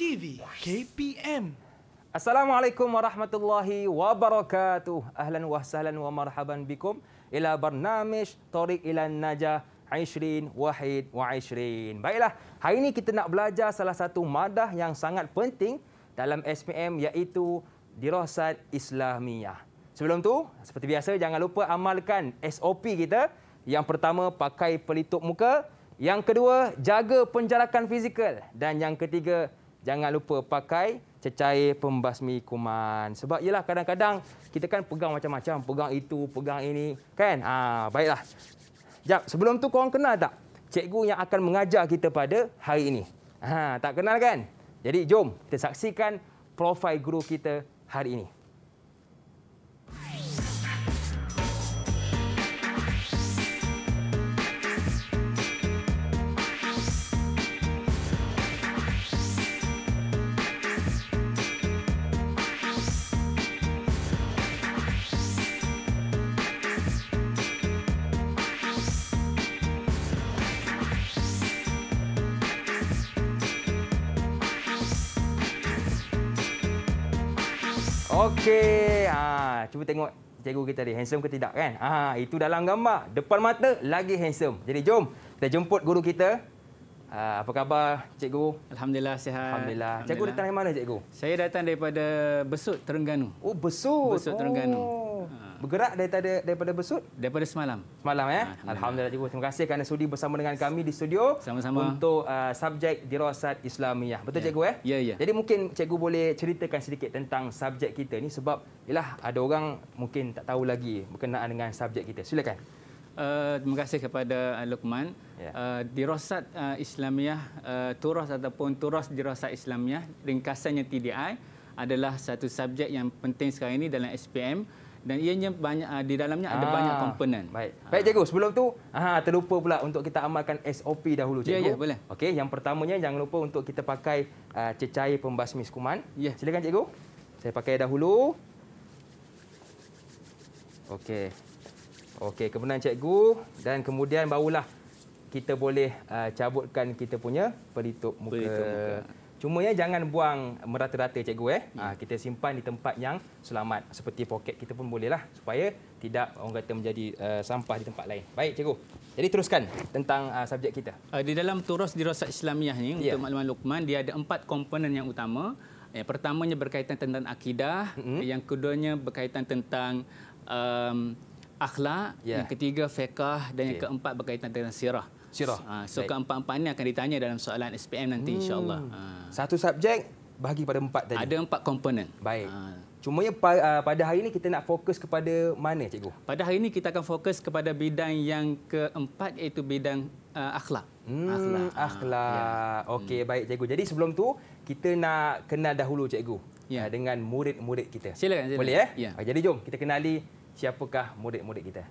TV KPM Assalamualaikum warahmatullahi wabarakatuh. Ahlan wa sahlan wa marhaban bikum ila barnamij Tariq ila Najah 20 Wahid wa 20. Baiklah, hari ini kita nak belajar salah satu madah yang sangat penting dalam SPM iaitu Dirasat Islamiyah. Sebelum tu, seperti biasa jangan lupa amalkan SOP kita. Yang pertama, pakai pelitup muka. Yang kedua, jaga penjarakan fizikal. Dan yang ketiga, jangan lupa pakai cecair pembasmi kuman. Sebab ialah kadang-kadang kita kan pegang macam-macam, pegang itu, pegang ini, kan? Ah, baiklah. Jap, sebelum tu korang kenal tak cikgu yang akan mengajar kita pada hari ini? Ha, tak kenal kan? Jadi jom kita saksikan profil guru kita hari ini. Okey, ha, cuba tengok cikgu kita ni handsome ke tidak kan? Ha, itu dalam gambar, depan mata lagi handsome. Jadi jom kita jemput guru kita. Ha, apa khabar cikgu? Alhamdulillah sihat. Alhamdulillah. Cikgu datang dari mana cikgu? Saya datang daripada Besut Terengganu. Oh, Besut. Besut Terengganu. Oh. Bergerak daripada daripada Besut? Daripada semalam. Semalam ya. Alhamdulillah. Alhamdulillah cikgu. Terima kasih kerana sudi bersama dengan kami di studio Sama-sama. untuk uh, subjek dirasat Islamiyah. Betul Ya. cikgu eh? Ya, ya. Jadi mungkin cikgu boleh ceritakan sedikit tentang subjek kita ni sebab yalah ada orang mungkin tak tahu lagi berkenaan dengan subjek kita. Silakan. Uh, terima kasih kepada uh, Luqman. Ya. Uh, dirasat uh, Islamiah, uh, turas ataupun turas dirasat Islamiah, ringkasannya TDI adalah satu subjek yang penting sekarang ini dalam SPM dan ianya banyak uh, di dalamnya ada Ah, banyak komponen. Baik. Baik cikgu, sebelum tu ah terlupa pula untuk kita amalkan SOP dahulu Ya, cikgu. ya, boleh. Okey, yang pertamanya jangan lupa untuk kita pakai uh, cecair pembasmi kuman. Ya. Silakan cikgu. Saya pakai dahulu. Okey. Okey, kemudian cikgu dan kemudian barulah kita boleh uh, cabutkan kita punya pelitup muka. Pelitup muka. Cuma ya jangan buang merata-rata cikgu eh. Ya. kita simpan di tempat yang selamat seperti poket kita pun bolehlah supaya tidak orang kata menjadi uh, sampah di tempat lain. Baik cikgu. Jadi teruskan tentang uh, subjek kita. Uh, di dalam turas dirasat Islamiah ni Ya. untuk makluman Luqman dia ada empat komponen yang utama. Yang pertamanya berkaitan tentang akidah, Mm-mm. yang keduanya berkaitan tentang um, akhlak, Ya. yang ketiga fiqh dan yang Okey. keempat berkaitan dengan sirah. Sirah. Uh, so Baik. keempat-empat ini akan ditanya dalam soalan SPM nanti insya-Allah. Hmm. Uh, Satu subjek bahagi pada empat tadi. ada empat komponen. Baik. Uh, Cuma ya pa, pada hari ini kita nak fokus kepada mana cikgu? pada hari ini kita akan fokus kepada bidang yang keempat iaitu bidang uh, akhlak. Hmm, Akhlak. Ah, ya. Okey, baik cikgu. Jadi sebelum tu kita nak kenal dahulu cikgu Ya. dengan murid-murid kita. Silakan, silakan. Boleh eh? Ya. Ah, Jadi jom kita kenali siapakah murid-murid kita.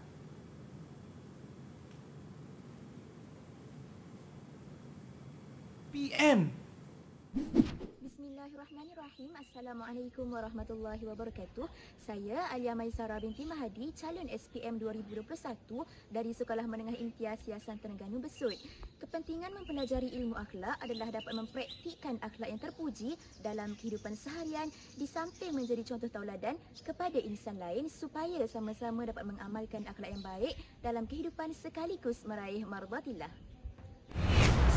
PM Bismillahirrahmanirrahim. Assalamualaikum warahmatullahi wabarakatuh. Saya Alia Maisara binti Mahadi, calon SPM 2021 dari Sekolah Menengah Imtiaz Yayasan Terengganu Besut. Kepentingan mempelajari ilmu akhlak adalah dapat mempraktikkan akhlak yang terpuji dalam kehidupan seharian di samping menjadi contoh tauladan kepada insan lain supaya sama-sama dapat mengamalkan akhlak yang baik dalam kehidupan sekaligus meraih mardatillah.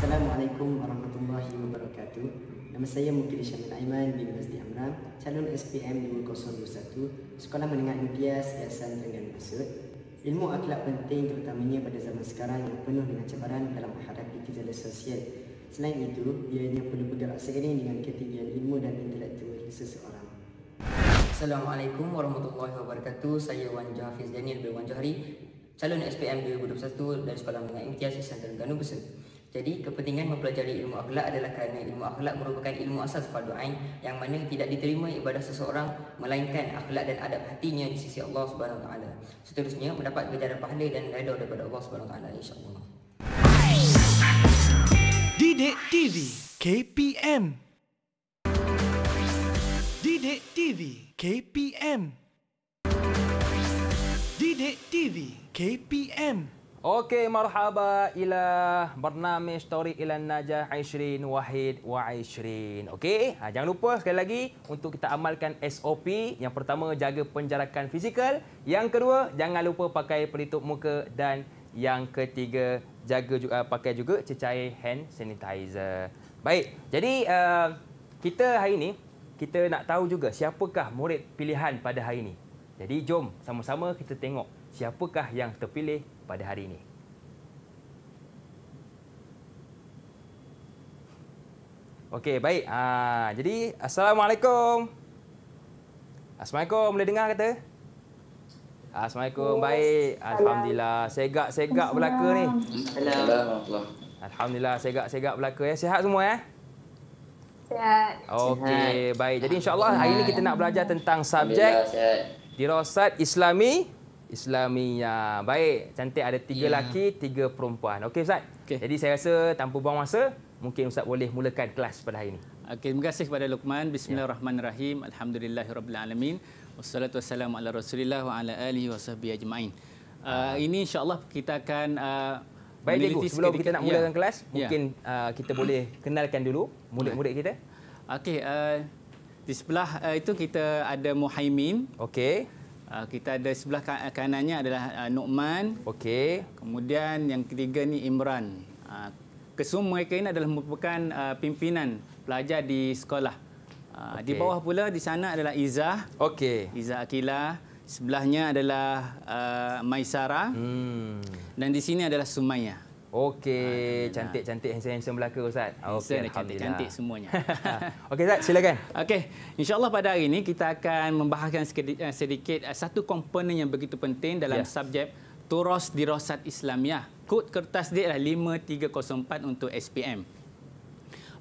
Assalamualaikum warahmatullahi wabarakatuh. Nama saya Mukid Syamil Aiman bin Mazdi Amram, calon SPM 2021, Sekolah Menengah Imtiaz Yayasan Terengganu Besut. Ilmu akhlak penting terutamanya pada zaman sekarang yang penuh dengan cabaran dalam menghadapi gejala sosial. Selain itu, ianya perlu bergerak seiring dengan ketinggian ilmu dan intelektual seseorang. Assalamualaikum warahmatullahi wabarakatuh. Saya Wan Jahafiz Daniel bin Wan Johari, calon SPM 2021 dari Sekolah Menengah Imtiaz Yayasan Terengganu Besut. Jadi, kepentingan mempelajari ilmu akhlak adalah kerana ilmu akhlak merupakan ilmu asas fardu ain yang mana tidak diterima ibadah seseorang melainkan akhlak dan adab hatinya di sisi Allah Subhanahu Wa Taala. Seterusnya mendapat ganjaran pahala dan redha daripada Allah Subhanahu Wa Taala insya-Allah. Didik TV KPM Didik TV KPM Didik TV KPM Okey, marhaba ila bernamij Story ila Najah Aishrin Wahid wa Aishrin. Okey, ha, jangan lupa sekali lagi untuk kita amalkan SOP. Yang pertama, jaga penjarakan fizikal. Yang kedua, jangan lupa pakai pelitup muka. Dan yang ketiga, jaga juga, pakai juga cecair hand sanitizer. Baik, jadi uh, kita hari ini, kita nak tahu juga siapakah murid pilihan pada hari ini. Jadi jom sama-sama kita tengok siapakah yang terpilih pada hari ini. Okey, baik. Ha, jadi Assalamualaikum. Assalamualaikum, boleh dengar kata? Assalamualaikum, baik. Alhamdulillah. Segak-segak belaka ni. Alhamdulillah. Alhamdulillah, segak-segak belaka ya. Sihat semua ya? Sihat. Okey, baik. Jadi insya-Allah hari ini kita nak belajar tentang subjek dirasat Islami Islamiyah. Baik, cantik ada tiga Ya. lelaki, tiga perempuan. Okey Ustaz. Okey. Jadi saya rasa tanpa buang masa, mungkin Ustaz boleh mulakan kelas pada hari ini. Okey, terima kasih kepada Luqman. Bismillahirrahmanirrahim. Alhamdulillahirabbil alamin. Wassalatu wassalamu ala Rasulillah wa ala alihi wa ajma'in. Uh, ini insya-Allah kita akan uh, Baik cikgu, meneliti sebelum kita nak Ya. mulakan kelas, Ya. mungkin uh, kita boleh kenalkan dulu murid-murid kita. Okey, uh, di sebelah uh, itu kita ada Muhaimin. Okey. Uh, kita ada sebelah ka- kanannya adalah uh, Nu'man. Okey. Kemudian yang ketiga ni Imran. Uh, kesemua mereka ini adalah merupakan uh, pimpinan pelajar di sekolah. Uh, Di Okey. bawah pula di sana adalah Izzah. Okey. Izzah Akila. Sebelahnya adalah uh, Maisara. Hmm. Dan di sini adalah Sumayyah. Okey, cantik-cantik handsome-handsome belaka Ustaz. Okey, cantik-cantik semuanya. Okey Ustaz, silakan. Okey, insyaAllah pada hari ini kita akan membahaskan sedikit, eh, sedikit eh, satu komponen yang begitu penting dalam Ya. subjek Turas Dirasat Islamiah. Kod kertas dia adalah 5304 untuk SPM.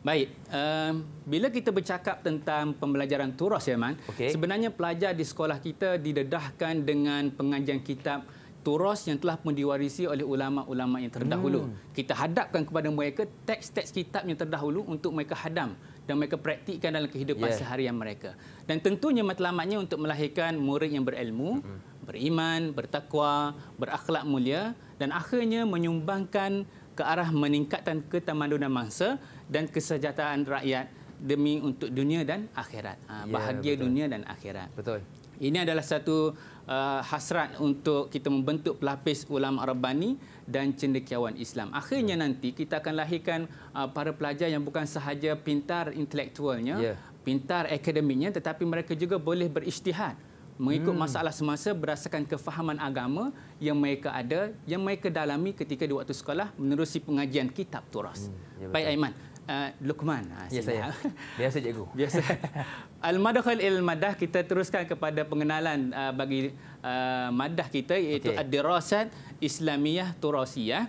Baik, um, bila kita bercakap tentang pembelajaran turas ya Man, Okey. sebenarnya pelajar di sekolah kita didedahkan dengan pengajian kitab turas yang telah pun diwarisi oleh ulama-ulama yang terdahulu. Hmm. Kita hadapkan kepada mereka teks-teks kitab yang terdahulu untuk mereka hadam dan mereka praktikkan dalam kehidupan Ya. seharian mereka. Dan tentunya matlamatnya untuk melahirkan murid yang berilmu, Hmm. beriman, bertakwa, berakhlak mulia dan akhirnya menyumbangkan ke arah meningkatkan ketamadunan mangsa dan kesejahteraan rakyat demi untuk dunia dan akhirat. Ha, Ya, bahagia betul. dunia dan akhirat. Betul. Ini adalah satu uh, hasrat untuk kita membentuk pelapis ulama Rabbani dan cendekiawan Islam. Akhirnya nanti kita akan lahirkan uh, para pelajar yang bukan sahaja pintar intelektualnya, Ya. pintar akademiknya tetapi mereka juga boleh berijtihad mengikut Hmm. masalah semasa berdasarkan kefahaman agama yang mereka ada, yang mereka dalami ketika di waktu sekolah menerusi pengajian kitab turas. ya Baik Aiman, uh, Luqman. Ah, Ya saya. Biasa cikgu. Biasa. Al-Madakhal il-Madah kita teruskan kepada pengenalan uh, bagi uh, madah kita iaitu okay. Ad-Dirasat Islamiyah Turasiyah.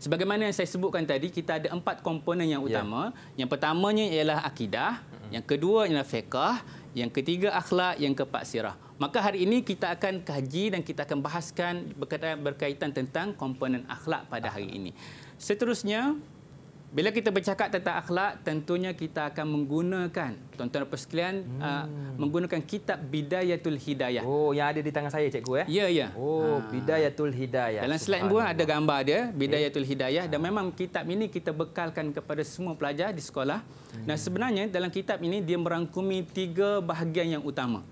Sebagaimana yang saya sebutkan tadi, kita ada empat komponen yang Ya. utama. Yang pertamanya ialah akidah, yang kedua ialah fiqah, yang ketiga akhlak, yang keempat sirah. Maka hari ini kita akan kaji dan kita akan bahaskan berkaitan, berkaitan tentang komponen akhlak pada hari ini. Seterusnya, bila kita bercakap tentang akhlak, tentunya kita akan menggunakan, tuan-tuan dan puan sekalian, hmm. uh, menggunakan kitab Bidayatul Hidayah. Oh, yang ada di tangan saya cikgu eh? Ya, ya. Oh, Ha. Bidayatul Hidayah. Dalam slide pun ada gambar dia, Bidayatul Hidayah dan memang kitab ini kita bekalkan kepada semua pelajar di sekolah. Dan sebenarnya dalam kitab ini dia merangkumi tiga bahagian yang utama.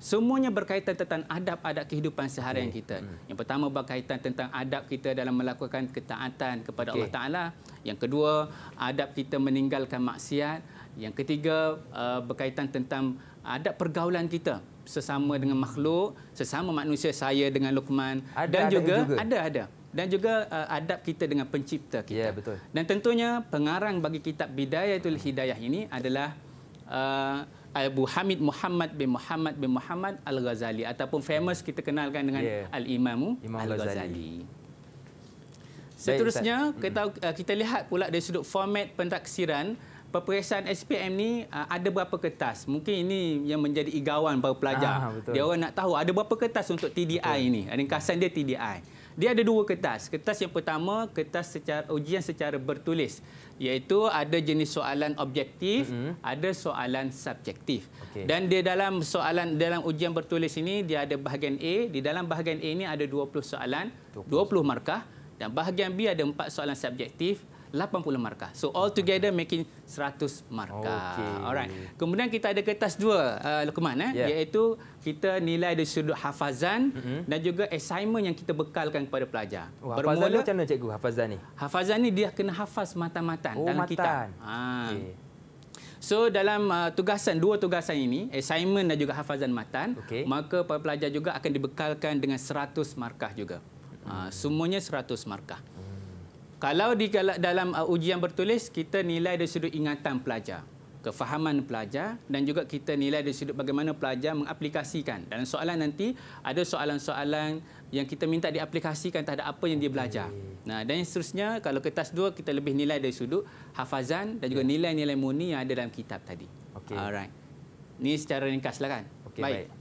Semuanya berkaitan tentang adab-adab kehidupan seharian kita. Yang pertama berkaitan tentang adab kita dalam melakukan ketaatan kepada Okey. Allah Taala. Yang kedua, adab kita meninggalkan maksiat. Yang ketiga, uh, berkaitan tentang adab pergaulan kita sesama dengan makhluk, sesama manusia saya dengan Luqman Ada dan adab juga, juga? ada ada dan juga uh, adab kita dengan pencipta kita. Ya, betul. Dan tentunya pengarang bagi kitab Bidayatul Hidayah ini adalah uh, Abu Hamid Muhammad bin Muhammad bin Muhammad Al-Ghazali ataupun famous kita kenalkan dengan Ya. Al-Imamu Imam Al-Ghazali. Baik, Seterusnya kita uh, kita lihat pula dari sudut format pentaksiran Peperiksaan SPM ni uh, ada berapa kertas? Mungkin ini yang menjadi igawan para pelajar. Ah, betul. Dia orang nak tahu ada berapa kertas untuk TDI betul. ini. Ringkasan dia TDI. Dia ada dua kertas. Kertas yang pertama, kertas secara ujian secara bertulis. Iaitu ada jenis soalan objektif, mm-hmm. ada soalan subjektif. Okey. Dan dia dalam soalan dalam ujian bertulis ini dia ada bahagian A, di dalam bahagian A ini ada 20 soalan, 20, 20 markah dan bahagian B ada empat soalan subjektif 80 markah. So all together making 100 markah. Okey. Alright. Kemudian kita ada kertas dua uh, Luqman eh Ya. iaitu kita nilai dari sudut hafazan mm-hmm. dan juga assignment yang kita bekalkan kepada pelajar. Oh, hafazan ni macam mana cikgu hafazan ni? Hafazan ni dia kena hafaz matan-matan Oh, dalam matan. kitab. Ha. Okey. So dalam uh, tugasan dua tugasan ini assignment dan juga hafazan matan Okey. maka para pelajar juga akan dibekalkan dengan 100 markah juga. Uh, semuanya 100 markah. Kalau di dalam uh, ujian bertulis kita nilai dari sudut ingatan pelajar, kefahaman pelajar dan juga kita nilai dari sudut bagaimana pelajar mengaplikasikan. Dalam soalan nanti ada soalan-soalan yang kita minta diaplikasikan terhadap apa yang dia belajar. Nah, dan seterusnya kalau kertas dua kita lebih nilai dari sudut hafazan dan juga nilai-nilai murni yang ada dalam kitab tadi. Okey. Alright. Ni secara ringkaslah kan. Okey, baik.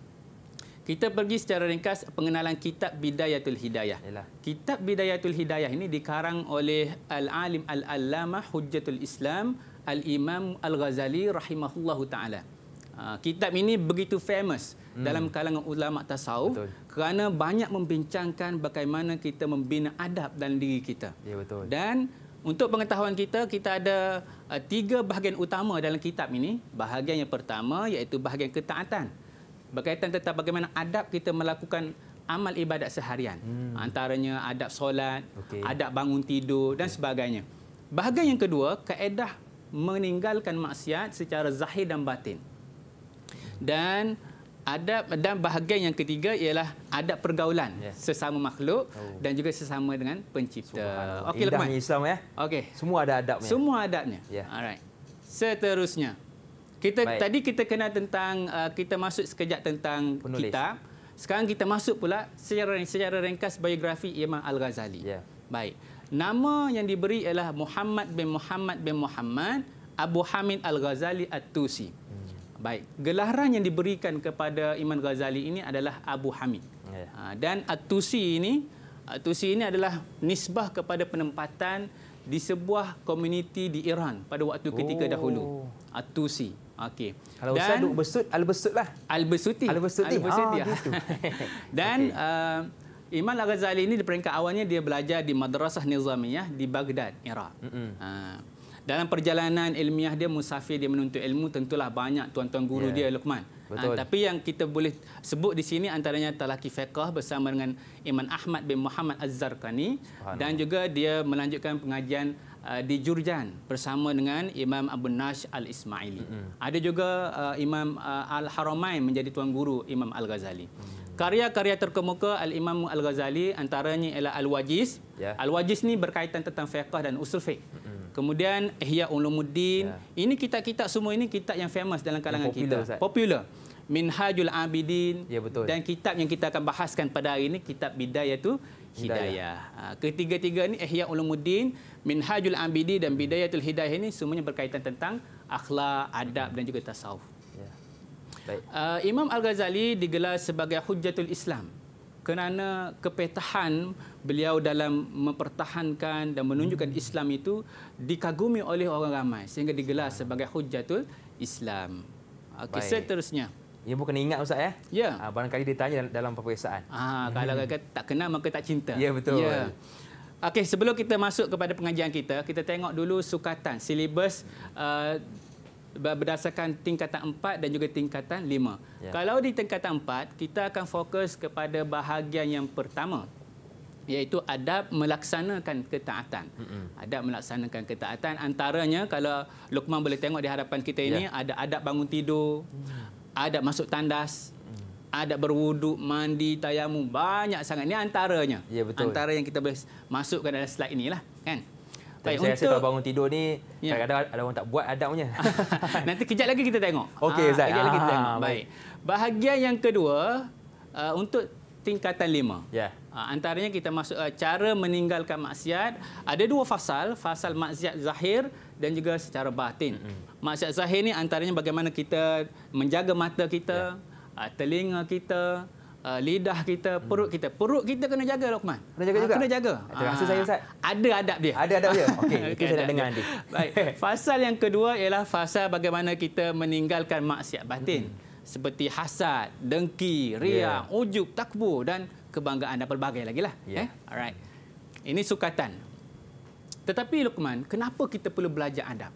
Kita pergi secara ringkas pengenalan kitab Bidayatul Hidayah. Yalah. Kitab Bidayatul Hidayah ini dikarang oleh Al-Alim Al-Allamah Hujjatul Islam Al-Imam Al-Ghazali rahimahullahu taala. Uh, kitab ini begitu famous hmm. dalam kalangan ulama tasawuf Betul. kerana banyak membincangkan bagaimana kita membina adab dalam diri kita. Ya betul. Dan untuk pengetahuan kita, kita ada uh, tiga bahagian utama dalam kitab ini. Bahagian yang pertama iaitu bahagian ketaatan. Berkaitan tentang bagaimana adab kita melakukan amal ibadat seharian. Hmm. Antaranya adab solat, Okey. adab bangun tidur dan sebagainya. Bahagian yang kedua, kaedah meninggalkan maksiat secara zahir dan batin. Dan adab dan bahagian yang ketiga ialah adab pergaulan Yes. sesama makhluk Oh. dan juga sesama dengan pencipta. Okey Indahnya. Islam ya. Okey. Semua ada adabnya. Semua adabnya. Ya. Alright. Seterusnya. Kita Baik. tadi kita kenal tentang uh, kita masuk sekejap tentang Penulis. kitab. Sekarang kita masuk pula secara secara ringkas biografi Imam Al-Ghazali. Ya. Baik. Nama yang diberi ialah Muhammad bin Muhammad bin Muhammad Abu Hamid Al-Ghazali At-Tusi. Hmm. Baik. Gelaran yang diberikan kepada Imam Ghazali ini adalah Abu Hamid. Ya. Ha, dan At-Tusi ini At-Tusi ini adalah nisbah kepada penempatan di sebuah komuniti di Iran pada waktu ketika Oh. dahulu. At-Tusi. Okey. Kalau Ustaz duk besut, al-besut lah. Al-Besuti. Al-Besuti. Al-Besuti. Ah, gitu. Dan Okey. uh, Imam Al-Ghazali ini di peringkat awalnya dia belajar di Madrasah Nizamiyah di Baghdad, Iraq. Uh, dalam perjalanan ilmiah dia musafir dia menuntut ilmu tentulah banyak tuan-tuan guru Ya. dia Luqman. Betul. Uh, tapi yang kita boleh sebut di sini antaranya talaki fiqh bersama dengan Imam Ahmad bin Muhammad Az-Zarqani dan juga dia melanjutkan pengajian uh, di Jurjan bersama dengan Imam Abu Nash Al-Ismaili. Ada juga uh, Imam uh, Al-Haramain menjadi tuan guru Imam Al-Ghazali. Karya-karya terkemuka Al-Imam Al-Ghazali antaranya ialah Al-Wajiz. Ya. Al-Wajiz ni berkaitan tentang fiqh dan usul fiqh. Kemudian Ihya Ulumuddin. Ya. Ini kitab-kitab semua ini kitab yang famous dalam kalangan popular, kita. Ustaz. Popular. Minhajul Abidin. Ya, betul. Dan kitab yang kita akan bahaskan pada hari ini kitab Bidayatul Hidayah. Hidayah. Ha, ketiga-tiga ni Ihya Ulumuddin, Minhajul Abidin dan Bidayatul Hidayah ini semuanya berkaitan tentang akhlak, adab dan juga tasawuf. Ya. Baik. Uh, Imam Al-Ghazali digelar sebagai Hujjatul Islam kerana kepetahan beliau dalam mempertahankan dan menunjukkan Islam itu dikagumi oleh orang ramai sehingga digelar sebagai Hujjatul Islam. Okey, Baik. seterusnya. Ia pun kena ingat Ustaz ya. Ya. Ah, barangkali dia tanya dalam- peperiksaan. Ah, kalau kata tak kenal maka tak cinta. Ya, betul. Ya. Okey, sebelum kita masuk kepada pengajian kita, kita tengok dulu sukatan, silibus uh, berdasarkan tingkatan 4 dan juga tingkatan 5. Ya. Kalau di tingkatan 4, kita akan fokus kepada bahagian yang pertama iaitu adab melaksanakan ketaatan. Mm-hmm. Adab melaksanakan ketaatan antaranya kalau Luqman boleh tengok di hadapan kita ini Ya. ada adab bangun tidur, adab masuk tandas, adab berwuduk, mandi, tayamum, banyak sangat. Ini antaranya. Ya, betul. Antara yang kita boleh masukkan dalam slide inilah, kan? Tapi saya rasa kalau bangun tidur ni Ya. kadang-kadang ada orang tak buat adabnya. Nanti kejap lagi kita tengok. Okey, Ah, Ustaz. Kejap lagi kita Ah, tengok. baik. Baik. Bahagian yang kedua uh, untuk tingkatan lima. Ya. Uh, antaranya kita masuk uh, cara meninggalkan maksiat. Ada dua fasal, fasal maksiat zahir dan juga secara batin. Mm-hmm. Maksiat zahir ni antaranya bagaimana kita menjaga mata kita, Ya. Uh, telinga kita, uh, lidah kita, perut kita. Perut kita kena jaga Luqman. Hmm. Kena jaga Ah, juga? Kena jaga. Terasa Ah, saya, Ustaz. Ada adab dia. Ada adab dia? Okey, itu saya nak dengar nanti. Baik. Fasal yang kedua ialah fasal bagaimana kita meninggalkan maksiat batin. Hmm. Seperti hasad, dengki, riak, Ya. ujub, takbur dan kebanggaan dan pelbagai lagi lah. Ya. Eh? Alright. Ini sukatan. Tetapi Luqman, kenapa kita perlu belajar adab?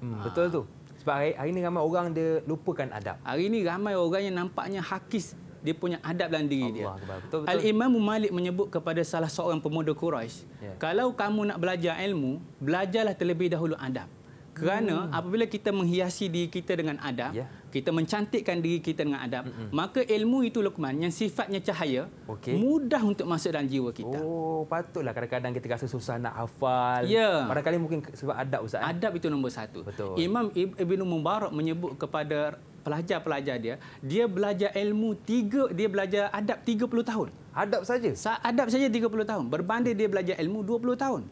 Hmm, betul tu. Sebab hari, hari ni ramai orang dia lupakan adab. Hari ini ramai orang yang nampaknya hakis dia punya adab dalam diri dia. Allah. Betul, betul. Al-Imam Malik menyebut kepada salah seorang pemuda Quraisy, Ya. kalau kamu nak belajar ilmu, belajarlah terlebih dahulu adab. Kerana hmm. apabila kita menghiasi diri kita dengan adab, Ya. kita mencantikkan diri kita dengan adab, mm maka ilmu itu Luqman yang sifatnya cahaya, Okey. mudah untuk masuk dalam jiwa kita. Oh, patutlah kadang-kadang kita rasa susah nak hafal. Ya. Barangkali mungkin sebab adab Ustaz. eh? Adab itu nombor satu. Betul. Imam Ib- Ibn Mubarak menyebut kepada pelajar-pelajar dia, dia belajar ilmu tiga, dia belajar adab 30 tahun. Adab saja. Sa- Adab saja 30 tahun. Berbanding dia belajar ilmu 20 tahun.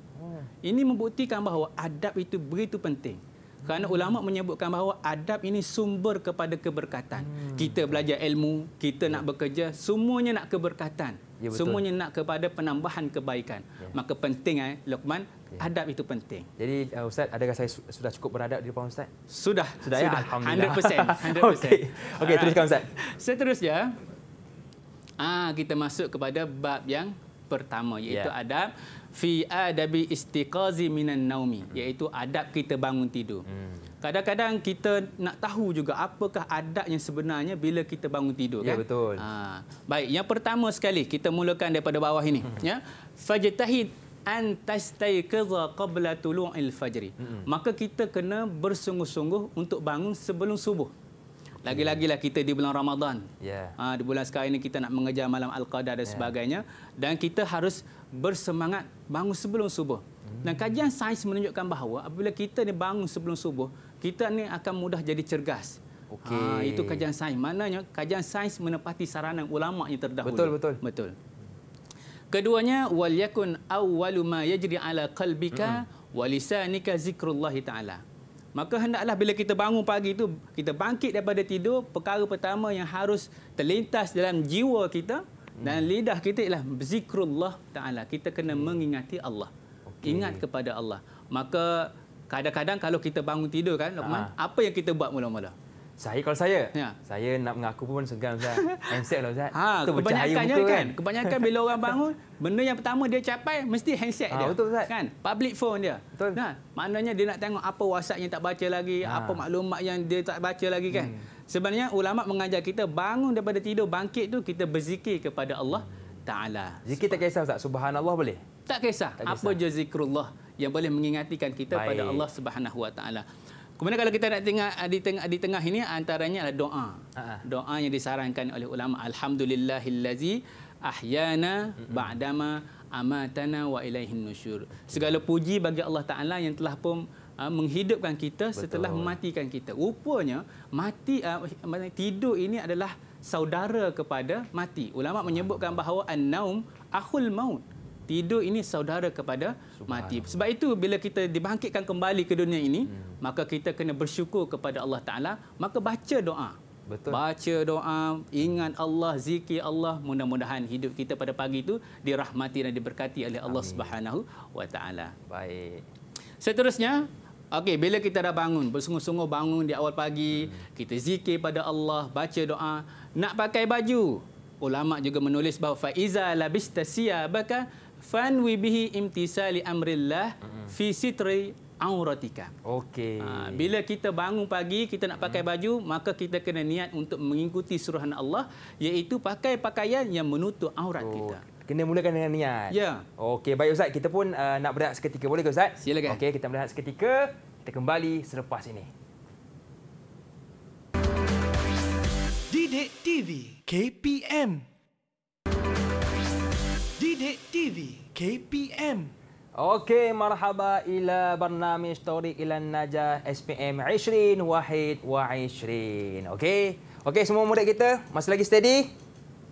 Ini membuktikan bahawa adab itu begitu penting. Kerana ulama menyebutkan bahawa adab ini sumber kepada keberkatan. Kita belajar ilmu, kita nak bekerja, semuanya nak keberkatan. Ya, betul. semuanya nak kepada penambahan kebaikan. Maka penting eh Luqman, adab itu penting. Jadi uh, Ustaz, adakah saya su- sudah cukup beradab di depan Ustaz? Sudah, Sudah, ya? Alhamdulillah. 100%. 100%. Okey. Okey, teruskan, Ustaz. Seterusnya, ah kita masuk kepada bab yang pertama iaitu Ya. adab fi adabi istiqazi minan naumi iaitu adab kita bangun tidur. Hmm. Kadang-kadang kita nak tahu juga apakah adab yang sebenarnya bila kita bangun tidur Ya, kan? betul. Ah, baik, yang pertama sekali kita mulakan daripada bawah ini Hmm. ya. Fajtahid an tastayqiza qabla tulu'il fajri. Hmm. Maka kita kena bersungguh-sungguh untuk bangun sebelum subuh. Lagi-lagilah kita di bulan Ramadan. Ya. Ha, di bulan sekarang ini kita nak mengejar malam Al-Qadar dan sebagainya. Dan kita harus bersemangat bangun sebelum subuh. Dan kajian sains menunjukkan bahawa apabila kita ni bangun sebelum subuh, kita ni akan mudah jadi cergas. Okey. Ha, itu kajian sains. Maknanya kajian sains menepati saranan ulama yang terdahulu. Betul, betul. Betul. Keduanya wal yakun awwalu ma yajri ala qalbika wa lisanika zikrullah taala. Maka hendaklah bila kita bangun pagi itu kita bangkit daripada tidur, perkara pertama yang harus terlintas dalam jiwa kita dan lidah kita ialah zikrullah taala. Kita kena mengingati Allah. Okey. Ingat kepada Allah. Maka kadang-kadang kalau kita bangun tidur kan Luqman, apa yang kita buat mula-mula? Saya kalau saya, Ya. saya nak mengaku pun segan Ustaz. Handset lah Ustaz. Ha, Tu bercahaya kebanyakannya muka kan, kebanyakan bila orang bangun, benda yang pertama dia capai mesti handset Ah, dia. betul, Ustaz. Kan? Public phone dia. Betul. Nah, maknanya dia nak tengok apa WhatsApp yang tak baca lagi, Ah. apa maklumat yang dia tak baca lagi kan. Hmm. Sebenarnya ulama mengajar kita bangun daripada tidur, bangkit tu kita berzikir kepada Allah Taala. Zikir tak kisah Ustaz. Subhanallah boleh? Tak kisah, Tak kisah. apa je zikrullah yang boleh mengingatkan kita Baik. pada Allah Subhanahu Wa Taala. Kemudian kalau kita nak tengah di tengah di tengah ini antaranya adalah doa. Ha-ha. Doa yang disarankan oleh ulama alhamdulillahillazi ahyana ba'dama amatana wa ilaihin nusyur. Segala puji bagi Allah Taala yang telah pun uh, menghidupkan kita setelah Betul. mematikan kita. Rupanya mati uh, tidur ini adalah saudara kepada mati. Ulama menyebutkan bahawa an-naum akhul maut. Tidur ini saudara kepada mati. Sebab itu bila kita dibangkitkan kembali ke dunia ini, hmm. maka kita kena bersyukur kepada Allah Taala, maka baca doa. Betul. Baca doa, ingat Allah, zikir Allah, mudah-mudahan hidup kita pada pagi itu dirahmati dan diberkati oleh Allah Subhanahu wa taala. Baik. Seterusnya, okey bila kita dah bangun, bersungguh-sungguh bangun di awal pagi, kita zikir pada Allah, baca doa, nak pakai baju. Ulama juga menulis bahawa faiza labista siyabaka fanwi bihi imtisali amrillah fi sitri auratika. Okey. Ha, bila kita bangun pagi, kita nak pakai baju, maka kita kena niat untuk mengikuti suruhan Allah, iaitu pakai pakaian yang menutup aurat Oh, kita. Kena mulakan dengan niat. Ya. Okey, baik Ustaz. Kita pun uh, nak berehat seketika. Boleh ke Ustaz? Silakan. Okey, kita berehat seketika. Kita kembali selepas ini. Didik TV KPM Didik TV KPM Okey, marhaba ila barnamij Tariq ila Najah SPM 20 Wahid wa 20. Okey. Okey semua murid kita masih lagi steady?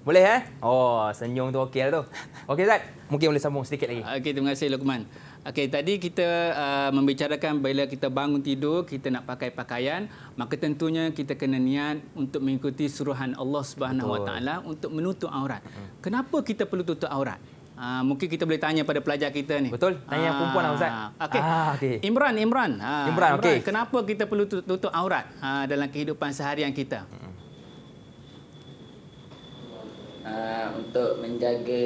Boleh eh? Oh, senyum tu okey lah tu. Okey Zat, mungkin boleh sambung sedikit lagi. Okey, terima kasih Luqman. Okey, tadi kita uh, membicarakan bila kita bangun tidur, kita nak pakai pakaian, maka tentunya kita kena niat untuk mengikuti suruhan Allah Subhanahu Wa. Taala untuk menutup aurat. Kenapa kita perlu tutup aurat? Uh, mungkin kita boleh tanya pada pelajar kita ni. Betul. Tanya yang perempuan lah, Ustaz. Okey. Ah, okey. Imran, Imran. Ah, Imran, okey. Kenapa kita perlu tu- tutup aurat uh, dalam kehidupan seharian kita? Uh, untuk menjaga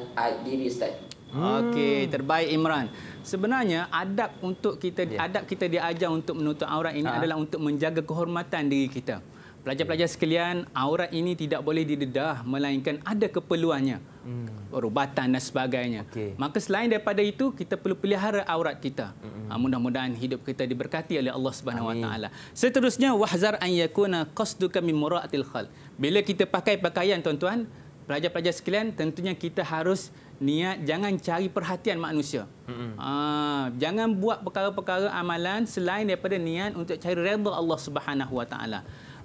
aib diri Ustaz. Okey, terbaik Imran. Sebenarnya adab untuk kita Ya. adab kita diajar untuk menutup aurat ini Ha. adalah untuk menjaga kehormatan diri kita. Pelajar-pelajar sekalian, aurat ini tidak boleh didedah melainkan ada keperluannya. Hmm. Perubatan dan sebagainya. Okey. Maka selain daripada itu, kita perlu pelihara aurat kita. Ha, mudah-mudahan hidup kita diberkati oleh Allah Subhanahu Wa. Taala. Seterusnya wahzar an yakuna qasduka min mura'atil khal. Bila kita pakai pakaian tuan-tuan, pelajar-pelajar sekalian, tentunya kita harus niat jangan cari perhatian manusia. Ah, jangan buat perkara-perkara amalan selain daripada niat untuk cari redha Allah Subhanahu Wa Taala.